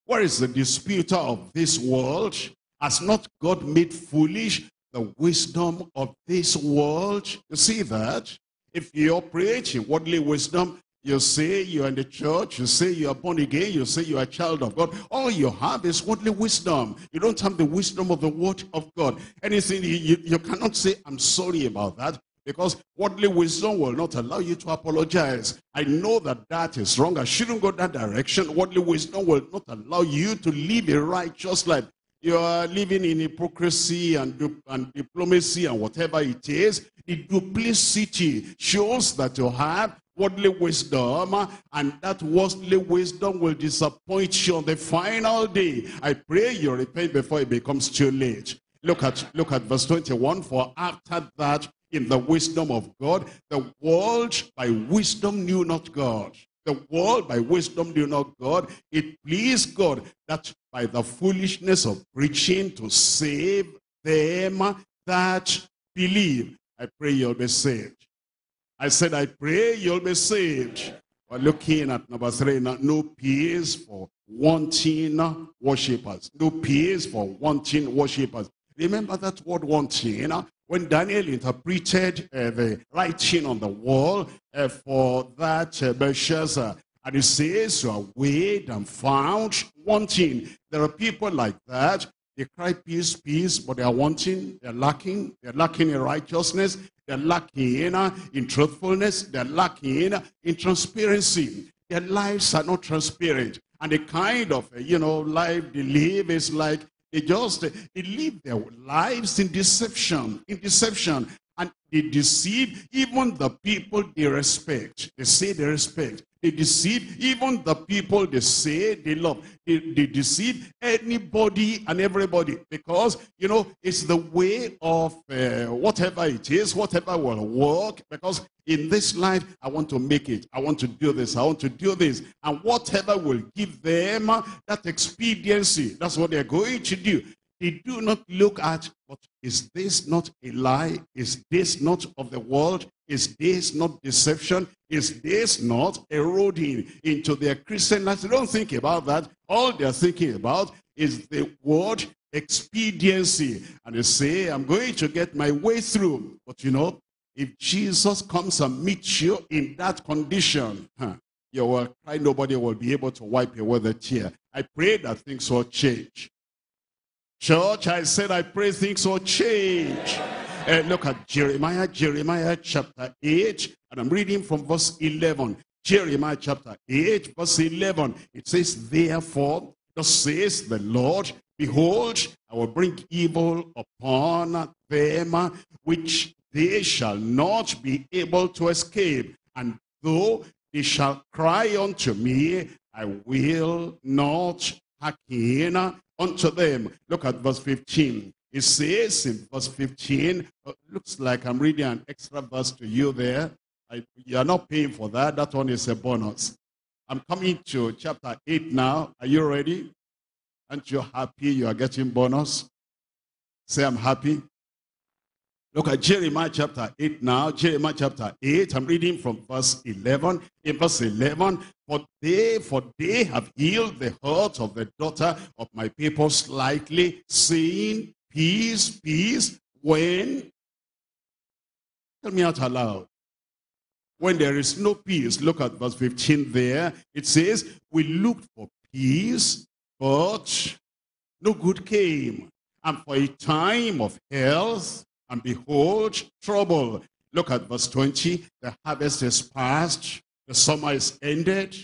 Where is the disputer of this world? Has not God made foolish the wisdom of this world? You see that? If you operate in worldly wisdom, you say you're in the church. You say you are born again. You say you are a child of God. All you have is worldly wisdom. You don't have the wisdom of the word of God. Anything, you, you, you cannot say, I'm sorry about that. Because worldly wisdom will not allow you to apologize. I know that that is wrong. I shouldn't go that direction. Worldly wisdom will not allow you to live a righteous life. You are living in hypocrisy and, and diplomacy and whatever it is. The duplicity shows that you have worldly wisdom, and that worldly wisdom will disappoint you on the final day. I pray you repent before it becomes too late. Look at, look at verse 21. For after that, in the wisdom of God, the world by wisdom knew not God. The world by wisdom knew not God. It pleased God that by the foolishness of preaching to save them that believe. I pray you'll be saved. I said, I pray you'll be saved. We're looking at number three now. No peace for wanting worshippers. No peace for wanting worshippers. Remember that word wanting? When Daniel interpreted uh, the writing on the wall uh, for that uh, Belshazzar, and it says, you are weighed and found wanting. There are people like that. They cry peace, peace, but they are wanting, they're lacking, they're lacking in righteousness, they're lacking in truthfulness. They're lacking in transparency. Their lives are not transparent. And the kind of, you know, life they live is like they just, they live their lives in deception, in deception. And they deceive even the people they respect. They say they respect. They deceive even the people they say they love. They, they deceive anybody and everybody because, you know, it's the way of uh, whatever it is, whatever will work. Because in this life, I want to make it. I want to do this. I want to do this. And whatever will give them that expediency, that's what they're going to do. They do not look at, but is this not a lie? Is this not of the world? Is this not deception? Is this not eroding into their Christian life? Don't think about that. All they're thinking about is the word expediency. And they say, I'm going to get my way through. But you know, if Jesus comes and meets you in that condition, huh, you will cry, nobody will be able to wipe away the tear. I pray that things will change. Church, I said, I pray things will change. Uh, look at Jeremiah, Jeremiah chapter 8, and I'm reading from verse 11. Jeremiah chapter 8, verse 11. It says, Therefore, thus says the Lord, Behold, I will bring evil upon them, which they shall not be able to escape. And though they shall cry unto me, I will not hearken unto them. Look at verse 15. It says in verse 15, uh, looks like I'm reading an extra verse to you there. I, you are not paying for that. That one is a bonus. I'm coming to chapter 8 now. Are you ready? Aren't you happy you are getting bonus? Say, I'm happy. Look at Jeremiah chapter 8 now. Jeremiah chapter 8. I'm reading from verse 11. In verse 11, for they, for they have healed the heart of the daughter of my people slightly, saying, peace, peace, when? Tell me out aloud. When there is no peace, look at verse 15 there. It says, we looked for peace, but no good came. And for a time of health, and behold, trouble. Look at verse 20. The harvest is past. The summer is ended.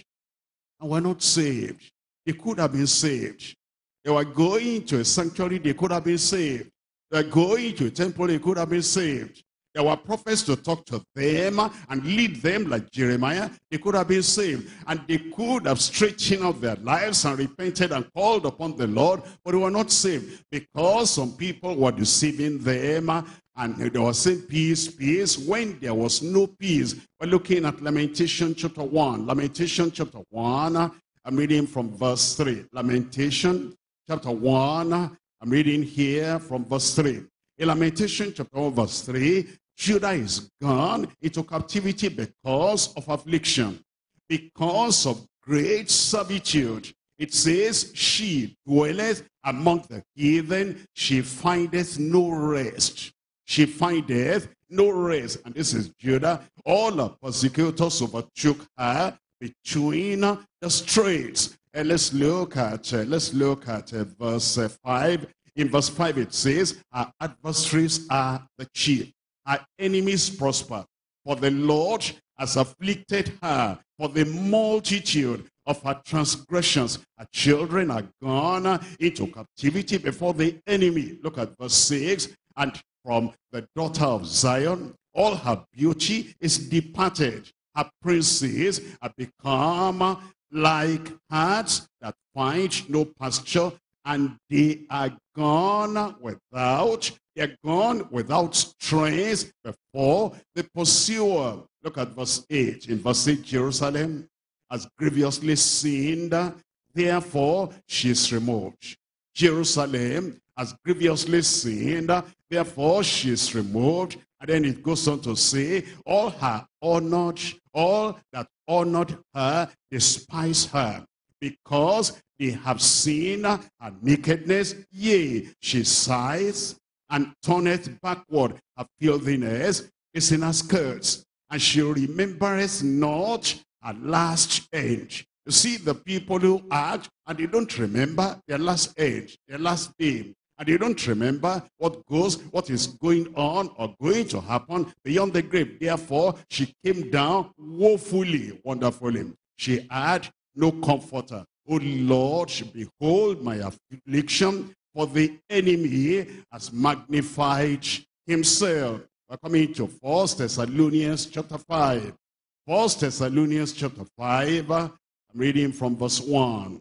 And we're not saved. They could have been saved. They were going to a sanctuary. They could have been saved. They were going to a temple. They could have been saved. There were prophets to talk to them and lead them like Jeremiah. They could have been saved. And they could have straightened out their lives and repented and called upon the Lord. But they were not saved because some people were deceiving them and they were saying peace, peace, when there was no peace. We're looking at Lamentation chapter 1. Lamentation chapter 1, I'm reading from verse 3. Lamentation chapter 1, I'm reading here from verse 3. In Lamentation chapter 1 verse 3, Judah is gone into captivity because of affliction, because of great servitude. It says, she dwelleth among the heathen, she findeth no rest. She findeth no rest. And this is Judah. All the persecutors overtook her between the straits. Let's look at, uh, let's look at uh, verse uh, 5. In verse 5 it says, our adversaries are the chief our enemies prosper. For the Lord has afflicted her for the multitude of her transgressions. Her children are gone into captivity before the enemy. Look at verse 6. And from the daughter of Zion, all her beauty is departed. Her princes have become like herds that find no pasture, and they are gone without they're gone without strength before the pursuer. Look at verse 8. In verse 8, Jerusalem has grievously sinned, therefore she is removed. Jerusalem has grievously sinned, therefore she is removed. And then it goes on to say, all her honored, all that honored her, despise her, because they have seen her nakedness. Yea, she sighs and turneth backward. Her filthiness is in her skirts, and she remembereth not her last end. You see, the people who act, and they don't remember their last age, their last day. And they don't remember what goes, what is going on or going to happen beyond the grave. Therefore, she came down woefully, wonderfully. She had no comforter. O Lord, behold my affliction, for the enemy has magnified himself. We're coming to First Thessalonians chapter 5. First Thessalonians chapter 5, I'm reading from verse 1.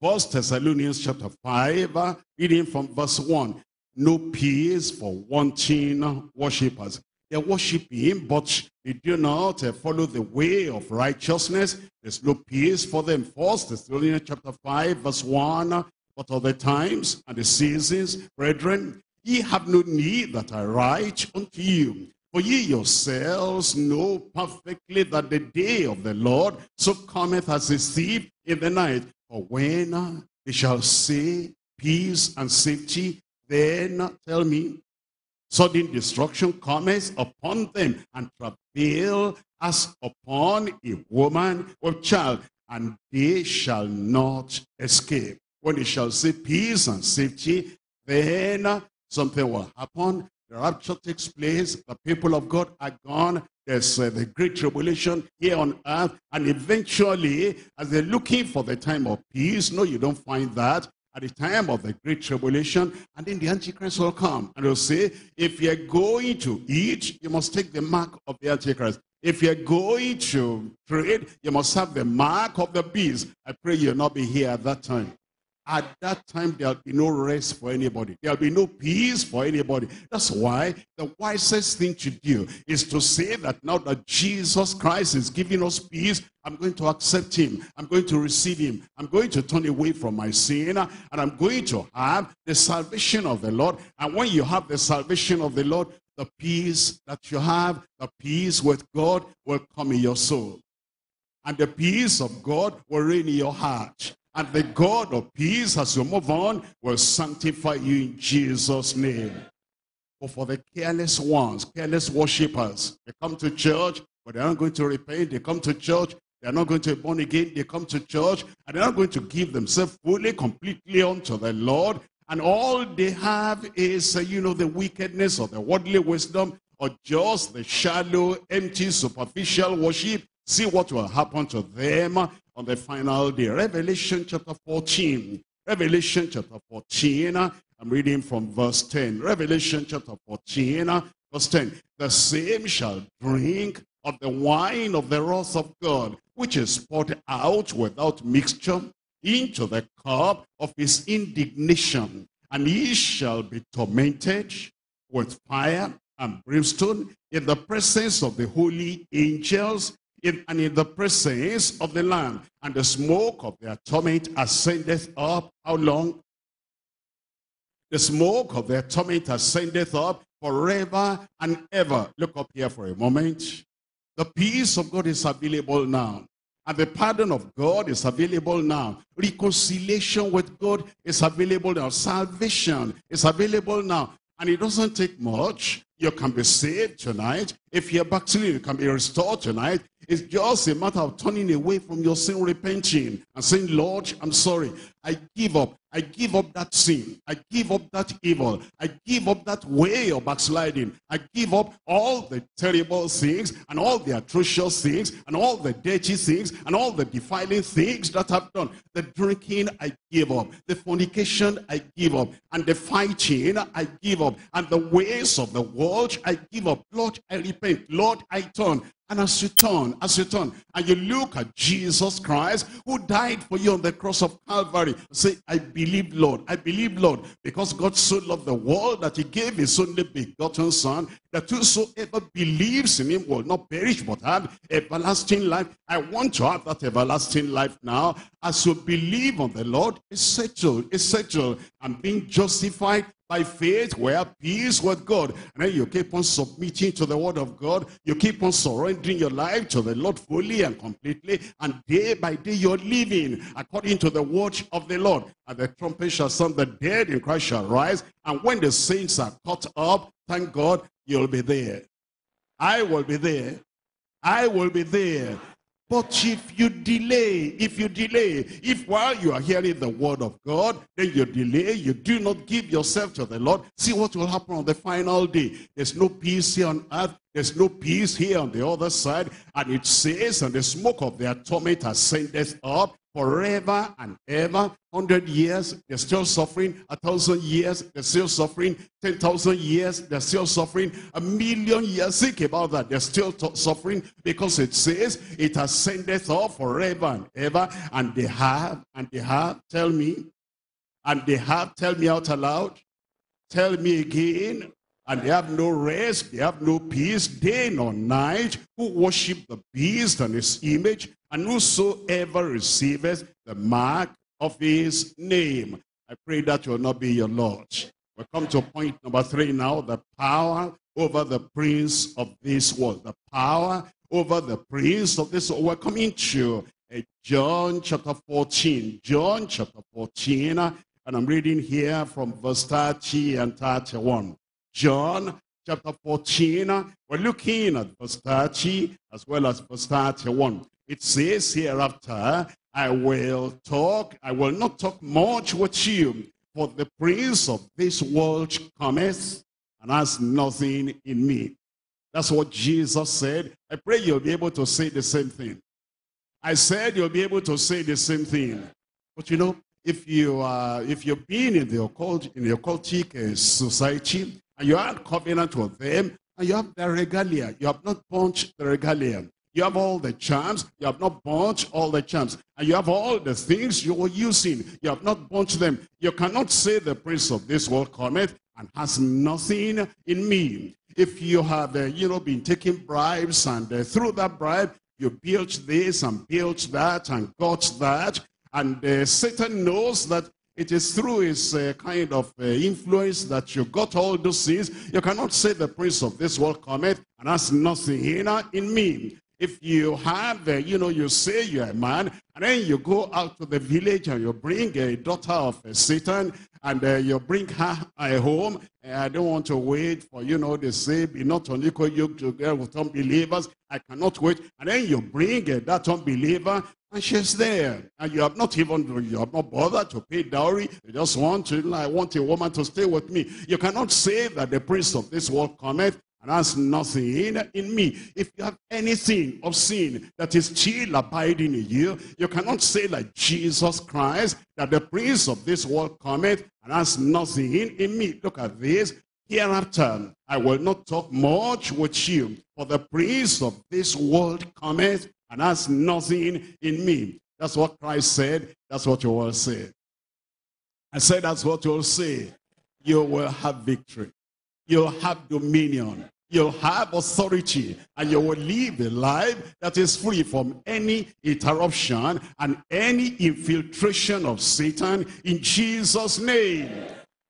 First Thessalonians chapter 5, reading from verse 1. No peace for wanting worshippers. They worship him, but they do not uh, follow the way of righteousness. There's no peace for them. First Thessalonians chapter 5, verse 1. But of the times and the seasons, brethren, ye have no need that I write unto you. For ye yourselves know perfectly that the day of the Lord so cometh as a thief in the night. For when they shall say peace and safety, then tell me, sudden destruction comes upon them and travail as upon a woman with child, and they shall not escape. When they shall say peace and safety, then something will happen. The rapture takes place. The people of God are gone. There's uh, the great tribulation here on earth. And eventually, as they're looking for the time of peace, no, you don't find that at the time of the great tribulation, and then the Antichrist will come and he'll say, if you're going to eat, you must take the mark of the Antichrist. If you're going to trade, you must have the mark of the beast. I pray you'll not be here at that time at that time there'll be no rest for anybody. There'll be no peace for anybody. That's why the wisest thing to do is to say that now that Jesus Christ is giving us peace, I'm going to accept him. I'm going to receive him. I'm going to turn away from my sin and I'm going to have the salvation of the Lord. And when you have the salvation of the Lord, the peace that you have, the peace with God will come in your soul. And the peace of God will reign in your heart. And the God of peace, as you move on, will sanctify you in Jesus' name. But for the careless ones, careless worshippers, they come to church, but they're not going to repent. They come to church, they're not going to be born again. They come to church, and they're not going to give themselves fully, completely unto the Lord. And all they have is, uh, you know, the wickedness or the worldly wisdom or just the shallow, empty, superficial worship. See what will happen to them on the final day. Revelation chapter 14. Revelation chapter 14. I'm reading from verse 10. Revelation chapter 14, verse 10. The same shall drink of the wine of the wrath of God, which is poured out without mixture into the cup of his indignation. And he shall be tormented with fire and brimstone in the presence of the holy angels in, and in the presence of the Lamb. And the smoke of their torment ascendeth up. How long? The smoke of their torment ascendeth up forever and ever. Look up here for a moment. The peace of God is available now. And the pardon of God is available now. Reconciliation with God is available now. Salvation is available now. And it doesn't take much. You can be saved tonight. If you're backsliding, you can be restored tonight. It's just a matter of turning away from your sin, repenting, and saying, Lord, I'm sorry. I give up. I give up that sin. I give up that evil. I give up that way of backsliding. I give up all the terrible things and all the atrocious things and all the dirty things and all the defiling things that I've done. The drinking, I give up. The fornication, I give up. And the fighting, I give up. And the ways of the world, I give up. Lord, I repent. Lord, I turn. And as you turn, as you turn, and you look at Jesus Christ, who died for you on the cross of Calvary, say, I believe, Lord, I believe, Lord, because God so loved the world that he gave his only begotten son, that whosoever believes in him will not perish but have everlasting life. I want to have that everlasting life now. As you believe on the Lord, it's settled, it's settled. I'm being justified by faith, we have peace with God. And then you keep on submitting to the word of God. You keep on surrendering your life to the Lord fully and completely. And day by day you're living according to the word of the Lord. And the trumpet shall sound, the dead in Christ shall rise. And when the saints are caught up, thank God, you'll be there. I will be there. I will be there. But if you delay, if you delay, if while you are hearing the word of God, then you delay, you do not give yourself to the Lord, see what will happen on the final day. There's no peace here on earth. There's no peace here on the other side. And it says, and the smoke of their torment ascendeth up forever and ever. Hundred years, they're still suffering. A thousand years, they're still suffering. Ten thousand years, they're still suffering. A million years, think about that. They're still suffering because it says it ascendeth up forever and ever. And they have, and they have, tell me, and they have, tell me out aloud, tell me again, and they have no rest, they have no peace, day nor night, who worship the beast and his image, and whosoever receiveth the mark of his name. I pray that will not be your Lord. We come to point number three now, the power over the prince of this world. The power over the prince of this world. We're coming to uh, John chapter 14. John chapter 14, and I'm reading here from verse 30 and 31. John chapter 14, we're looking at verse 30 as well as verse 31. It says hereafter, I will talk, I will not talk much with you, for the prince of this world cometh and has nothing in me. That's what Jesus said. I pray you'll be able to say the same thing. I said you'll be able to say the same thing. But you know, if you uh, if you've been in the occult in the occultic uh, society and you are covenant with them and you have the regalia, you have not punched the regalia. You have all the charms. You have not burnt all the charms. And you have all the things you were using. You have not burnt them. You cannot say the prince of this world cometh and has nothing in me. If you have, uh, you know, been taking bribes and uh, through that bribe, you built this and built that and got that. And uh, Satan knows that it is through his uh, kind of uh, influence that you got all those things. You cannot say the prince of this world cometh and has nothing in, in me. If you have, you know, you say you're a man, and then you go out to the village and you bring a daughter of Satan, and uh, you bring her home. I don't want to wait for, you know, they say, be not unequal yoke together with unbelievers. I cannot wait. And then you bring uh, that unbeliever, and she's there. And you have not even, you have not bothered to pay dowry. You just want to, I want a woman to stay with me. You cannot say that the prince of this world cometh and has nothing in, me. If you have anything of sin that is still abiding in you, you cannot say like Jesus Christ that the prince of this world cometh and has nothing in, in me. Look at this. Hereafter, I will not talk much with you, for the prince of this world cometh and has nothing in me. That's what Christ said. That's what you will say. I said that's what you'll say. You will have victory. You'll have dominion. You'll have authority and you will live a life that is free from any interruption and any infiltration of Satan in Jesus' name.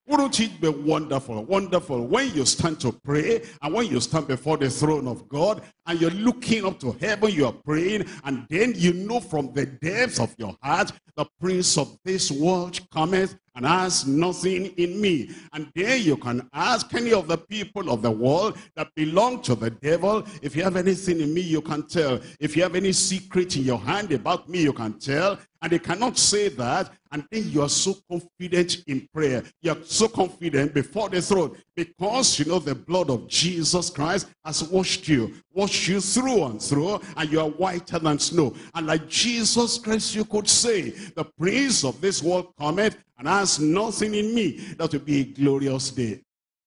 Wouldn't it be wonderful, wonderful when you stand to pray and when you stand before the throne of God and you're looking up to heaven, you are praying, and then you know from the depths of your heart, the prince of this world cometh and has nothing in me. And then you can ask any of the people of the world that belong to the devil, if you have anything in me, you can tell. If you have any secret in your hand about me, you can tell. And they cannot say that. And then you are so confident in prayer. You are so confident before the throne because you know the blood of Jesus Christ has washed you, washed you through and through, and you are whiter than snow. And like Jesus Christ, you could say, the prince of this world cometh and has nothing in me. That will be a glorious day.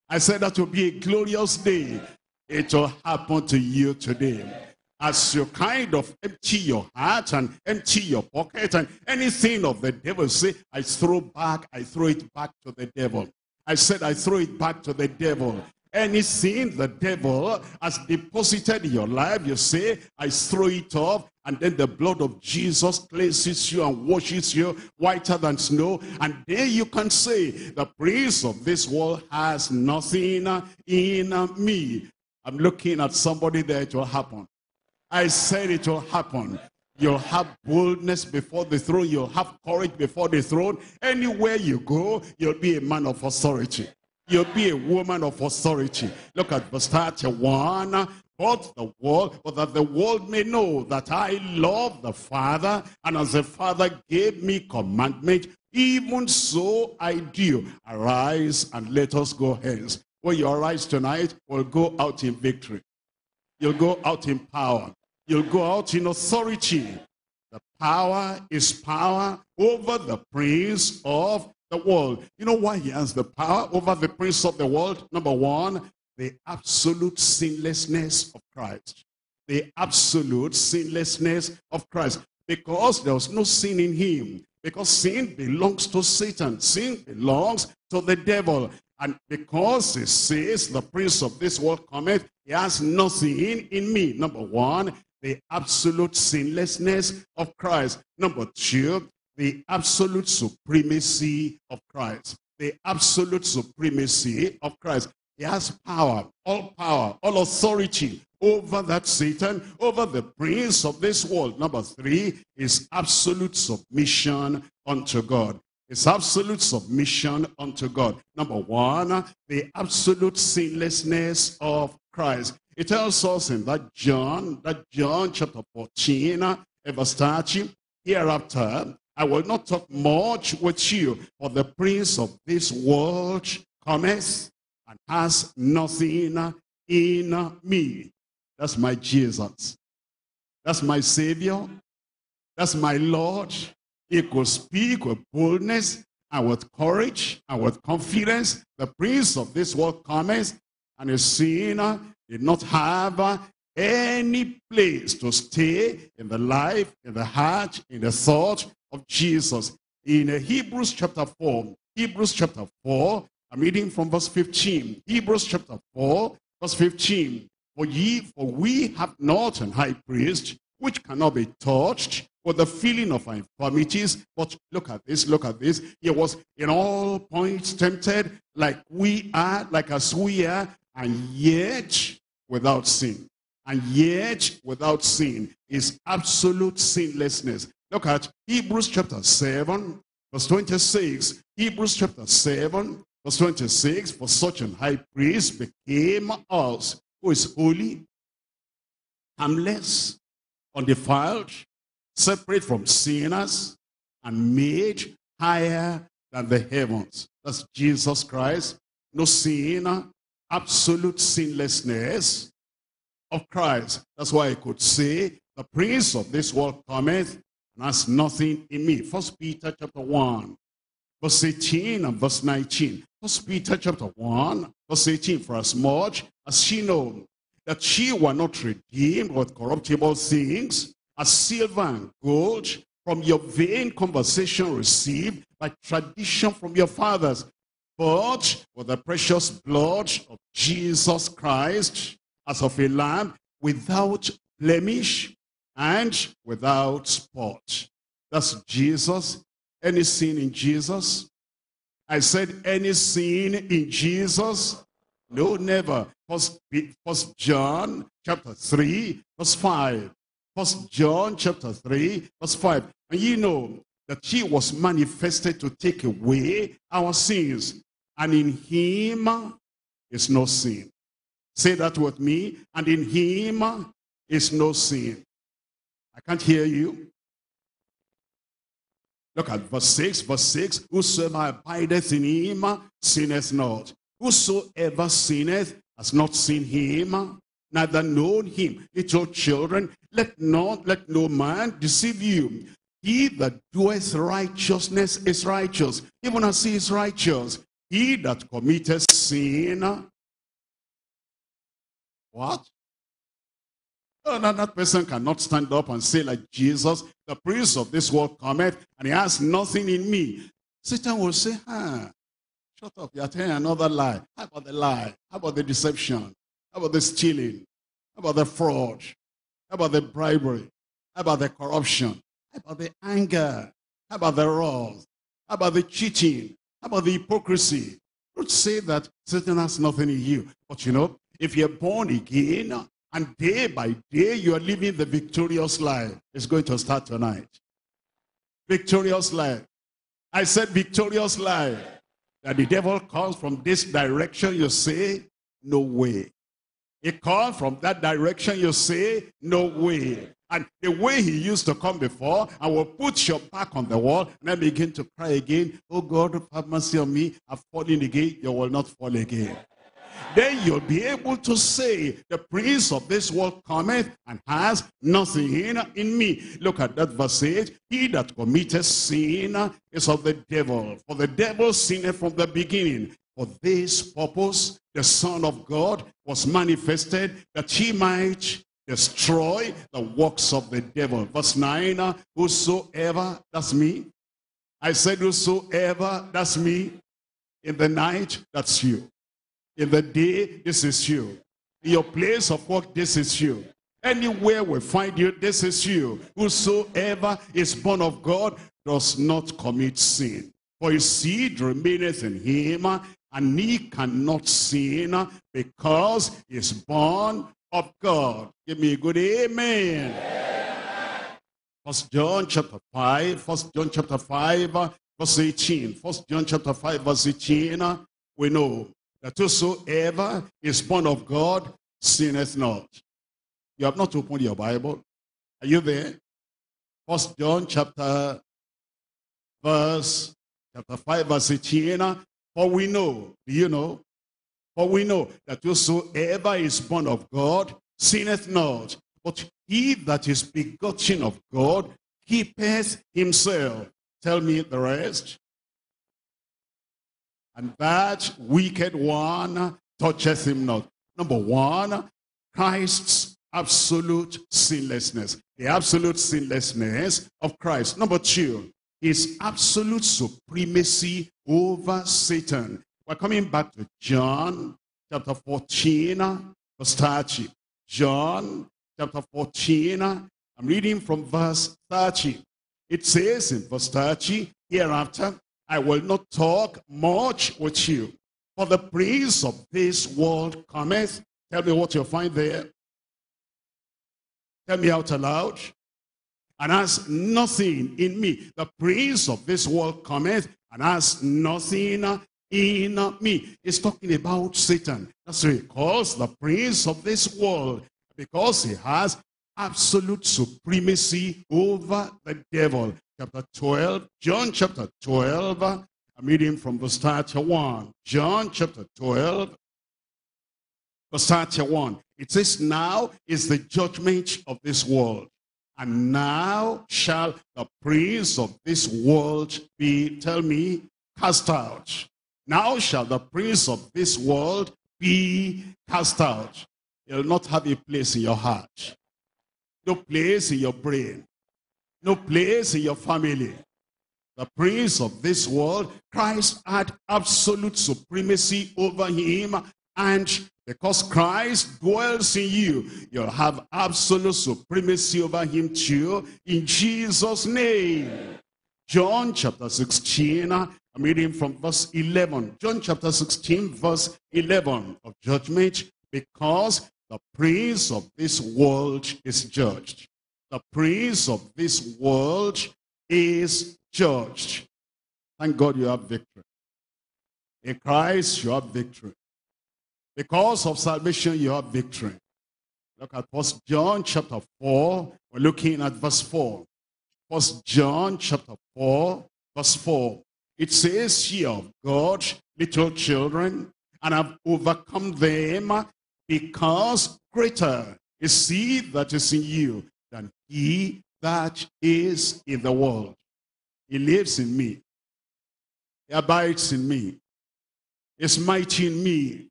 I said that will be a glorious day. It will happen to you today as you kind of empty your heart and empty your pocket and anything of the devil, say, I throw back, I throw it back to the devil. I said, I throw it back to the devil. Anything the devil has deposited in your life, you say, I throw it off. And then the blood of Jesus cleanses you and washes you whiter than snow. And then you can say, the prince of this world has nothing in me. I'm looking at somebody there, it will happen. I said it will happen. You'll have boldness before the throne. You'll have courage before the throne. Anywhere you go, you'll be a man of authority. You'll be a woman of authority. Look at verse 31. But the world, but that the world may know that I love the Father, and as the Father gave me commandment, even so I do. Arise and let us go hence. When you arise tonight, we'll go out in victory. You'll go out in power. You'll go out in authority. The power is power over the prince of the world. You know why he has the power over the prince of the world? Number one, the absolute sinlessness of Christ. The absolute sinlessness of Christ. Because there was no sin in him. Because sin belongs to Satan. Sin belongs to the devil. And because he says the prince of this world cometh, he has nothing in me. Number one, the absolute sinlessness of Christ. Number two, the absolute supremacy of Christ. The absolute supremacy of Christ. He has power, all power, all authority over that Satan, over the prince of this world. Number three is absolute submission unto God. It's absolute submission unto God. Number one, the absolute sinlessness of Christ. It tells us in that John, that John chapter 14, eh, verse 30, hereafter, I will not talk much with you, for the prince of this world cometh and has nothing in me. That's my Jesus. That's my Savior. That's my Lord. He could speak with boldness and with courage and with confidence. The prince of this world cometh and a sinner did not have uh, any place to stay in the life, in the heart, in the thought of Jesus. In uh, Hebrews chapter 4, Hebrews chapter 4, I'm reading from verse 15. Hebrews chapter 4, verse 15. For ye, for we have not an high priest, which cannot be touched with the feeling of our infirmities. But look at this, look at this. He was in all points tempted, like we are, like as we are, and yet without sin. And yet without sin is absolute sinlessness. Look at Hebrews chapter 7, verse 26. Hebrews chapter 7, verse 26. For such an high priest became us who is holy, harmless, undefiled, separate from sinners, and made higher than the heavens. That's Jesus Christ. No sin, absolute sinlessness of Christ. That's why I could say, the prince of this world cometh and has nothing in me. First Peter chapter 1, verse 18 and verse 19. First Peter chapter 1, verse 18. For as much as she know that she were not redeemed with corruptible things, as silver and gold, from your vain conversation received by tradition from your fathers, but with the precious blood of Jesus Christ, as of a lamb, without blemish and without spot. That's Jesus. Any sin in Jesus? I said any sin in Jesus? No, never. First, First John chapter 3, verse 5. First John chapter 3, verse 5. And you know that he was manifested to take away our sins. And in him is no sin. Say that with me. And in him is no sin. I can't hear you. Look at verse 6. Verse 6. Whosoever abideth in him sinneth not. Whosoever sinneth has not seen him, neither known him. Little children, let not let no man deceive you. He that doeth righteousness is righteous, even as he is righteous. He that committeth sin, what? Oh, no, that person cannot stand up and say like Jesus, the prince of this world cometh, and he has nothing in me. Satan will say, huh, shut up, you're telling another lie. How about the lie? How about the deception? How about the stealing? How about the fraud? How about the bribery? How about the corruption? How about the anger? How about the wrath? How about the cheating? How about the hypocrisy? Don't say that Satan has nothing in you. But you know, if you're born again, and day by day you are living the victorious life, it's going to start tonight. Victorious life. I said victorious life. That the devil comes from this direction, you say, no way. He comes from that direction, you say, no way. And the way he used to come before, I will put your back on the wall, and then begin to cry again, oh God, have mercy on me, I've fallen again, you will not fall again. then you'll be able to say, the prince of this world cometh and has nothing in, in me. Look at that verse 8. He that committeth sin is of the devil. For the devil sinned from the beginning. For this purpose, the Son of God was manifested that he might destroy the works of the devil. Verse 9, uh, whosoever, that's me. I said whosoever, that's me. In the night, that's you. In the day, this is you. In your place of work, this is you. Anywhere we find you, this is you. Whosoever is born of God does not commit sin. For his seed remaineth in him, and he cannot sin because he is born of God. Give me a good amen. First John chapter 5, First John chapter 5, verse 18. First John chapter 5, verse 18. We know that whosoever is born of God sinneth not. You have not opened your Bible. Are you there? First John chapter verse chapter 5 verse 18. For we know, do you know? For we know that whosoever is born of God sinneth not. But he that is begotten of God keepeth himself. Tell me the rest. And that wicked one touches him not. Number one, Christ's absolute sinlessness. The absolute sinlessness of Christ. Number two, his absolute supremacy over Satan. We're coming back to John chapter 14, verse 30. John chapter 14, I'm reading from verse 30. It says in verse 30, hereafter I will not talk much with you, for the prince of this world cometh. Tell me what you'll find there. Tell me out aloud and has nothing in me. The prince of this world cometh and has nothing in me. He's talking about Satan. That's what he calls the prince of this world because he has absolute supremacy over the devil. Chapter 12, John chapter 12, I'm reading from verse 31. John chapter 12, verse 31. It says, now is the judgment of this world. And now shall the prince of this world be, tell me, cast out. Now shall the prince of this world be cast out. He'll not have a place in your heart. No place in your brain. No place in your family. The prince of this world, Christ had absolute supremacy over him and because Christ dwells in you, you'll have absolute supremacy over him too, in Jesus' name. John chapter 16, I'm reading from verse 11. John chapter 16, verse 11 of judgment, because the prince of this world is judged. The prince of this world is judged. Thank God you have victory. In Christ, you have victory. Because of salvation, you have victory. Look at First John chapter 4. We're looking at verse 4. First John chapter 4, verse 4. It says here of God, little children, and have overcome them because greater is he that is in you than he that is in the world. He lives in me. He abides in me. He's mighty in me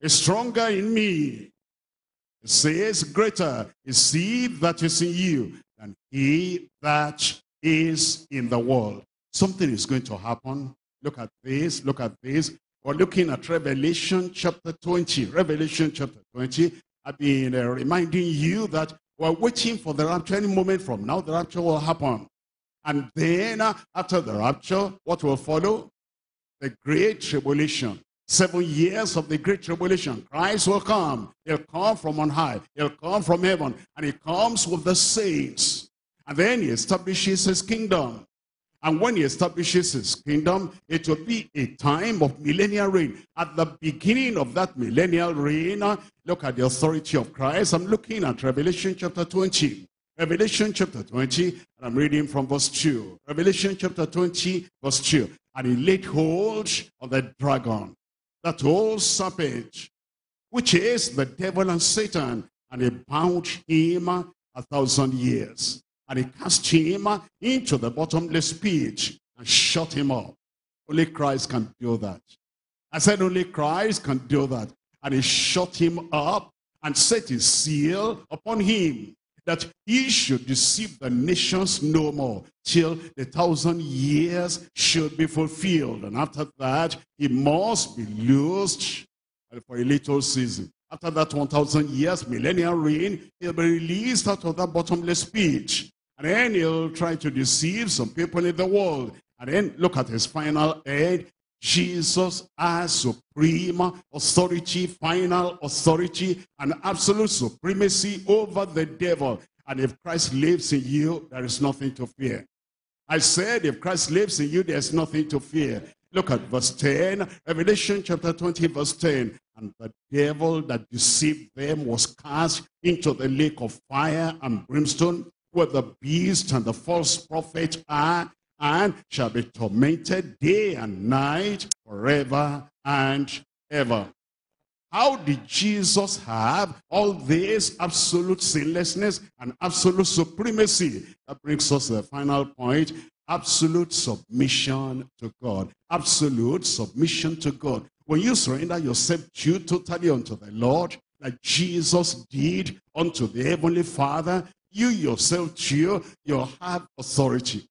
He's stronger in me. It says, greater is he that is in you than he that is in the world. Something is going to happen. Look at this, look at this. We're looking at Revelation chapter 20. Revelation chapter 20. I've been uh, reminding you that we're waiting for the rapture any moment from now. The rapture will happen. And then uh, after the rapture, what will follow? The great tribulation. Seven years of the great tribulation. Christ will come. He'll come from on high. He'll come from heaven. And he comes with the saints. And then he establishes his kingdom. And when he establishes his kingdom, it will be a time of millennial reign. At the beginning of that millennial reign, uh, look at the authority of Christ. I'm looking at Revelation chapter 20. Revelation chapter 20, and I'm reading from verse 2. Revelation chapter 20, verse 2. And he laid hold of the dragon that old serpent, which is the devil and Satan, and he bound him a thousand years. And he cast him into the bottomless pit and shut him up. Only Christ can do that. I said only Christ can do that. And he shut him up and set his seal upon him that he should deceive the nations no more till the thousand years should be fulfilled. And after that, he must be loosed for a little season. After that 1,000 years, millennial reign, he'll be released out of that bottomless pit. And then he'll try to deceive some people in the world. And then look at his final end. Jesus as supreme authority, final authority, and absolute supremacy over the devil. And if Christ lives in you, there is nothing to fear. I said, if Christ lives in you, there's nothing to fear. Look at verse 10, Revelation chapter 20, verse 10. And the devil that deceived them was cast into the lake of fire and brimstone, where the beast and the false prophet are, and shall be tormented day and night forever and ever. How did Jesus have all this absolute sinlessness and absolute supremacy? That brings us to the final point. Absolute submission to God. Absolute submission to God. When you surrender yourself to totally unto the Lord, like Jesus did unto the Heavenly Father, you yourself too, you'll have authority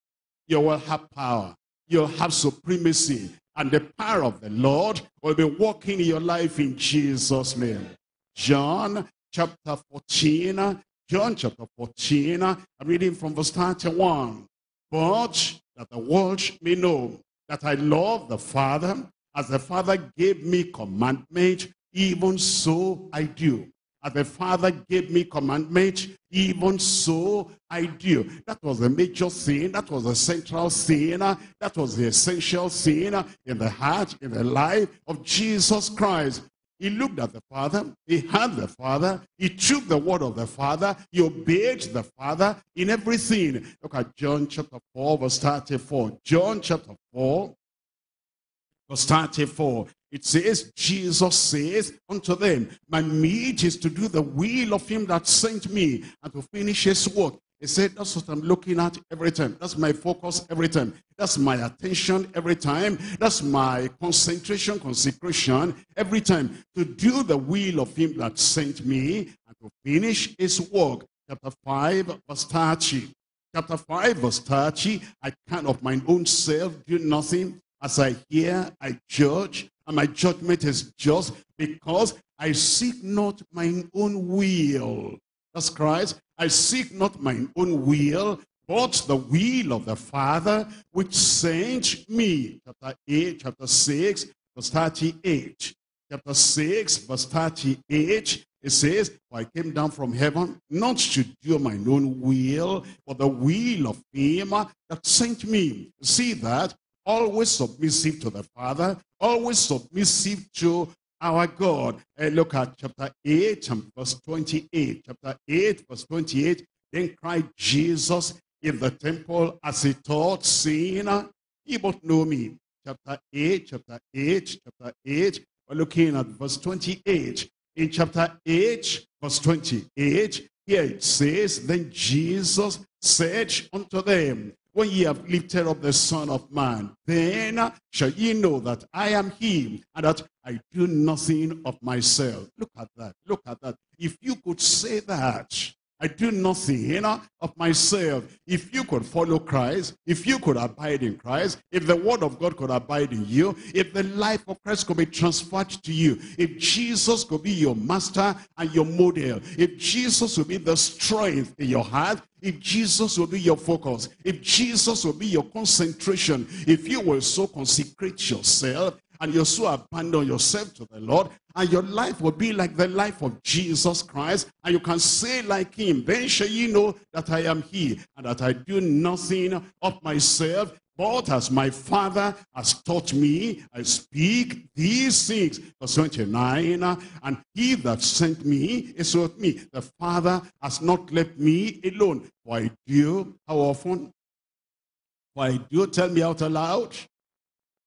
you will have power. You'll have supremacy. And the power of the Lord will be working in your life in Jesus' name. John chapter 14. John chapter 14. I'm reading from verse 31. But that the world may know that I love the Father, as the Father gave me commandment, even so I do. As the Father gave me commandment, even so I do. That was the major thing. That was the central thing. That was the essential thing in the heart, in the life of Jesus Christ. He looked at the Father. He had the Father. He took the word of the Father. He obeyed the Father in everything. Look at John chapter 4, verse 34. John chapter 4, verse 34. It says, Jesus says unto them, my meat is to do the will of him that sent me and to finish his work. He said, that's what I'm looking at every time. That's my focus every time. That's my attention every time. That's my concentration, consecration every time. To do the will of him that sent me and to finish his work. Chapter 5, verse 30. Chapter 5, verse 30. I can of mine own self do nothing. As I hear, I judge and my judgment is just because I seek not mine own will. That's Christ. I seek not mine own will, but the will of the Father which sent me. Chapter 8, chapter 6, verse 38. Chapter 6, verse 38, it says, For I came down from heaven, not to do my own will, but the will of him that sent me. See that? Always submissive to the Father, always submissive to our God. And look at chapter 8 and verse 28. Chapter 8, verse 28. Then cried Jesus in the temple as he taught, saying, Ye but know me. Chapter 8, chapter 8, chapter 8. We're looking at verse 28. In chapter 8, verse 28, here it says, Then Jesus said unto them, when ye have lifted up the Son of Man, then shall ye know that I am he, and that I do nothing of myself. Look at that. Look at that. If you could say that, I do nothing you know, of myself. If you could follow Christ, if you could abide in Christ, if the word of God could abide in you, if the life of Christ could be transferred to you, if Jesus could be your master and your model, if Jesus would be the strength in your heart, if Jesus will be your focus, if Jesus will be your concentration, if you will so consecrate yourself, and you so abandon yourself to the Lord, and your life will be like the life of Jesus Christ, and you can say like him, then shall ye know that I am he, and that I do nothing of myself, but as my Father has taught me, I speak these things. Verse 29, and he that sent me is with me. The Father has not left me alone. Why do? you, How often? Why do? you Tell me out aloud.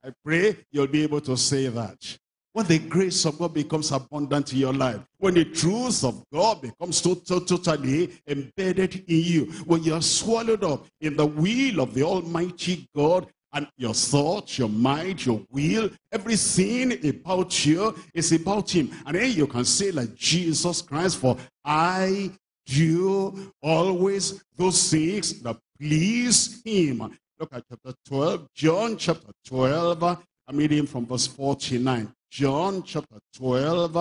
I pray you'll be able to say that. When the grace of God becomes abundant in your life, when the truth of God becomes to, to, totally embedded in you, when you are swallowed up in the will of the Almighty God, and your thoughts, your mind, your will, everything about you is about him. And then you can say like Jesus Christ, for I do always those things that please him. Look at chapter 12, John chapter 12, I'm reading from verse 49. John chapter 12,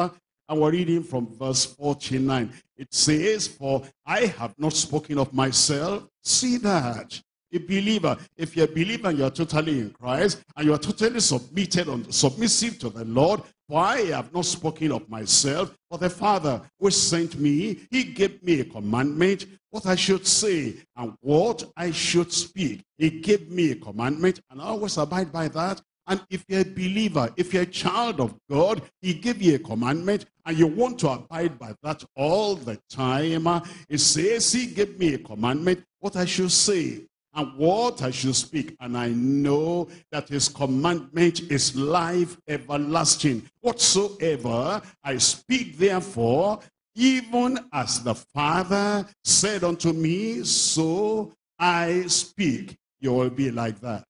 and we're reading from verse 49. It says, For I have not spoken of myself. See that. A believer, if you're a believer and you're totally in Christ, and you're totally submitted and submissive to the Lord, for I have not spoken of myself, but the Father who sent me, he gave me a commandment, what I should say and what I should speak. He gave me a commandment, and I always abide by that. And if you're a believer, if you're a child of God, he gave you a commandment and you want to abide by that all the time. He says he gave me a commandment, what I should say and what I should speak. And I know that his commandment is life everlasting. Whatsoever I speak therefore, even as the Father said unto me, so I speak. You will be like that.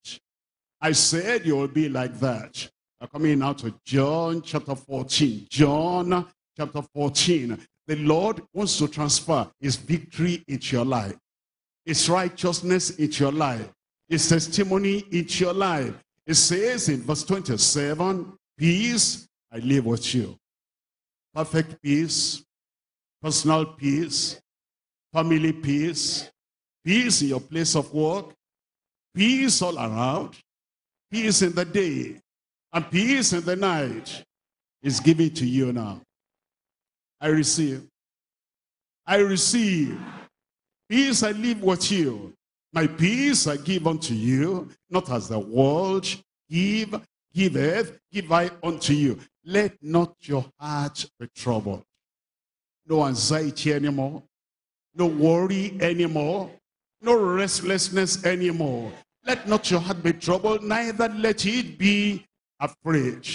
I said you will be like that. Now coming now to John chapter 14. John chapter 14. The Lord wants to transfer his victory into your life. His righteousness into your life. His testimony into your life. It says in verse 27, Peace I live with you. Perfect peace, personal peace, family peace, peace in your place of work, peace all around, Peace in the day and peace in the night is given to you now. I receive. I receive. Peace I live with you. My peace I give unto you, not as the world give, giveth, give I unto you. Let not your heart be troubled. No anxiety anymore. No worry anymore. No restlessness anymore. Let not your heart be troubled, neither let it be afraid.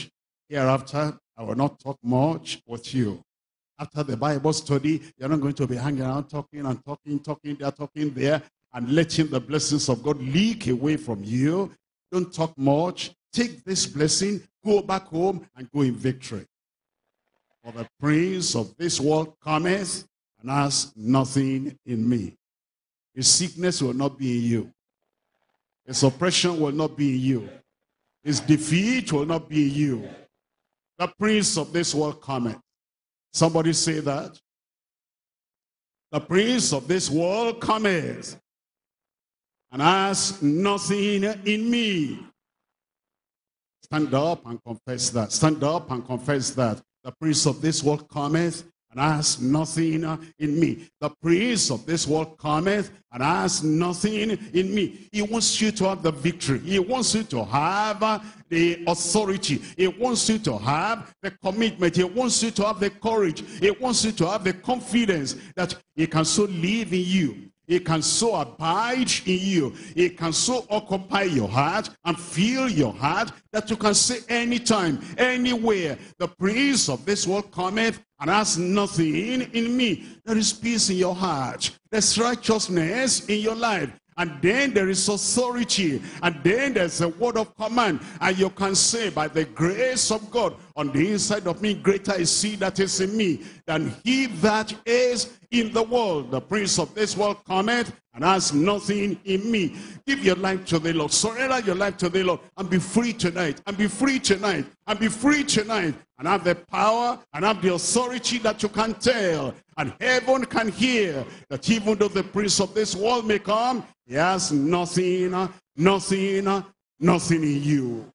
Hereafter, I will not talk much with you. After the Bible study, you're not going to be hanging around talking and talking, talking there, talking there, and letting the blessings of God leak away from you. Don't talk much. Take this blessing, go back home, and go in victory. For the prince of this world cometh and has nothing in me. His sickness will not be in you. His oppression will not be in you. His defeat will not be in you. The prince of this world cometh. Somebody say that. The prince of this world cometh and has nothing in me. Stand up and confess that. Stand up and confess that. The prince of this world cometh and has nothing in me. The prince of this world cometh and has nothing in me. He wants you to have the victory. He wants you to have the authority. He wants you to have the commitment. He wants you to have the courage. He wants you to have the confidence that he can so live in you. He can so abide in you. He can so occupy your heart and fill your heart that you can say anytime, anywhere, the prince of this world cometh and has nothing in me. There is peace in your heart. There's righteousness in your life. And then there is authority. And then there's a word of command. And you can say, by the grace of God, on the inside of me, greater is he that is in me than he that is in the world. The prince of this world cometh and has nothing in me. Give your life to the Lord. Surrender your life to the Lord and be free tonight. And be free tonight. And be free tonight. And have the power and have the authority that you can tell. And heaven can hear that even though the prince of this world may come, he has nothing, nothing, nothing in you.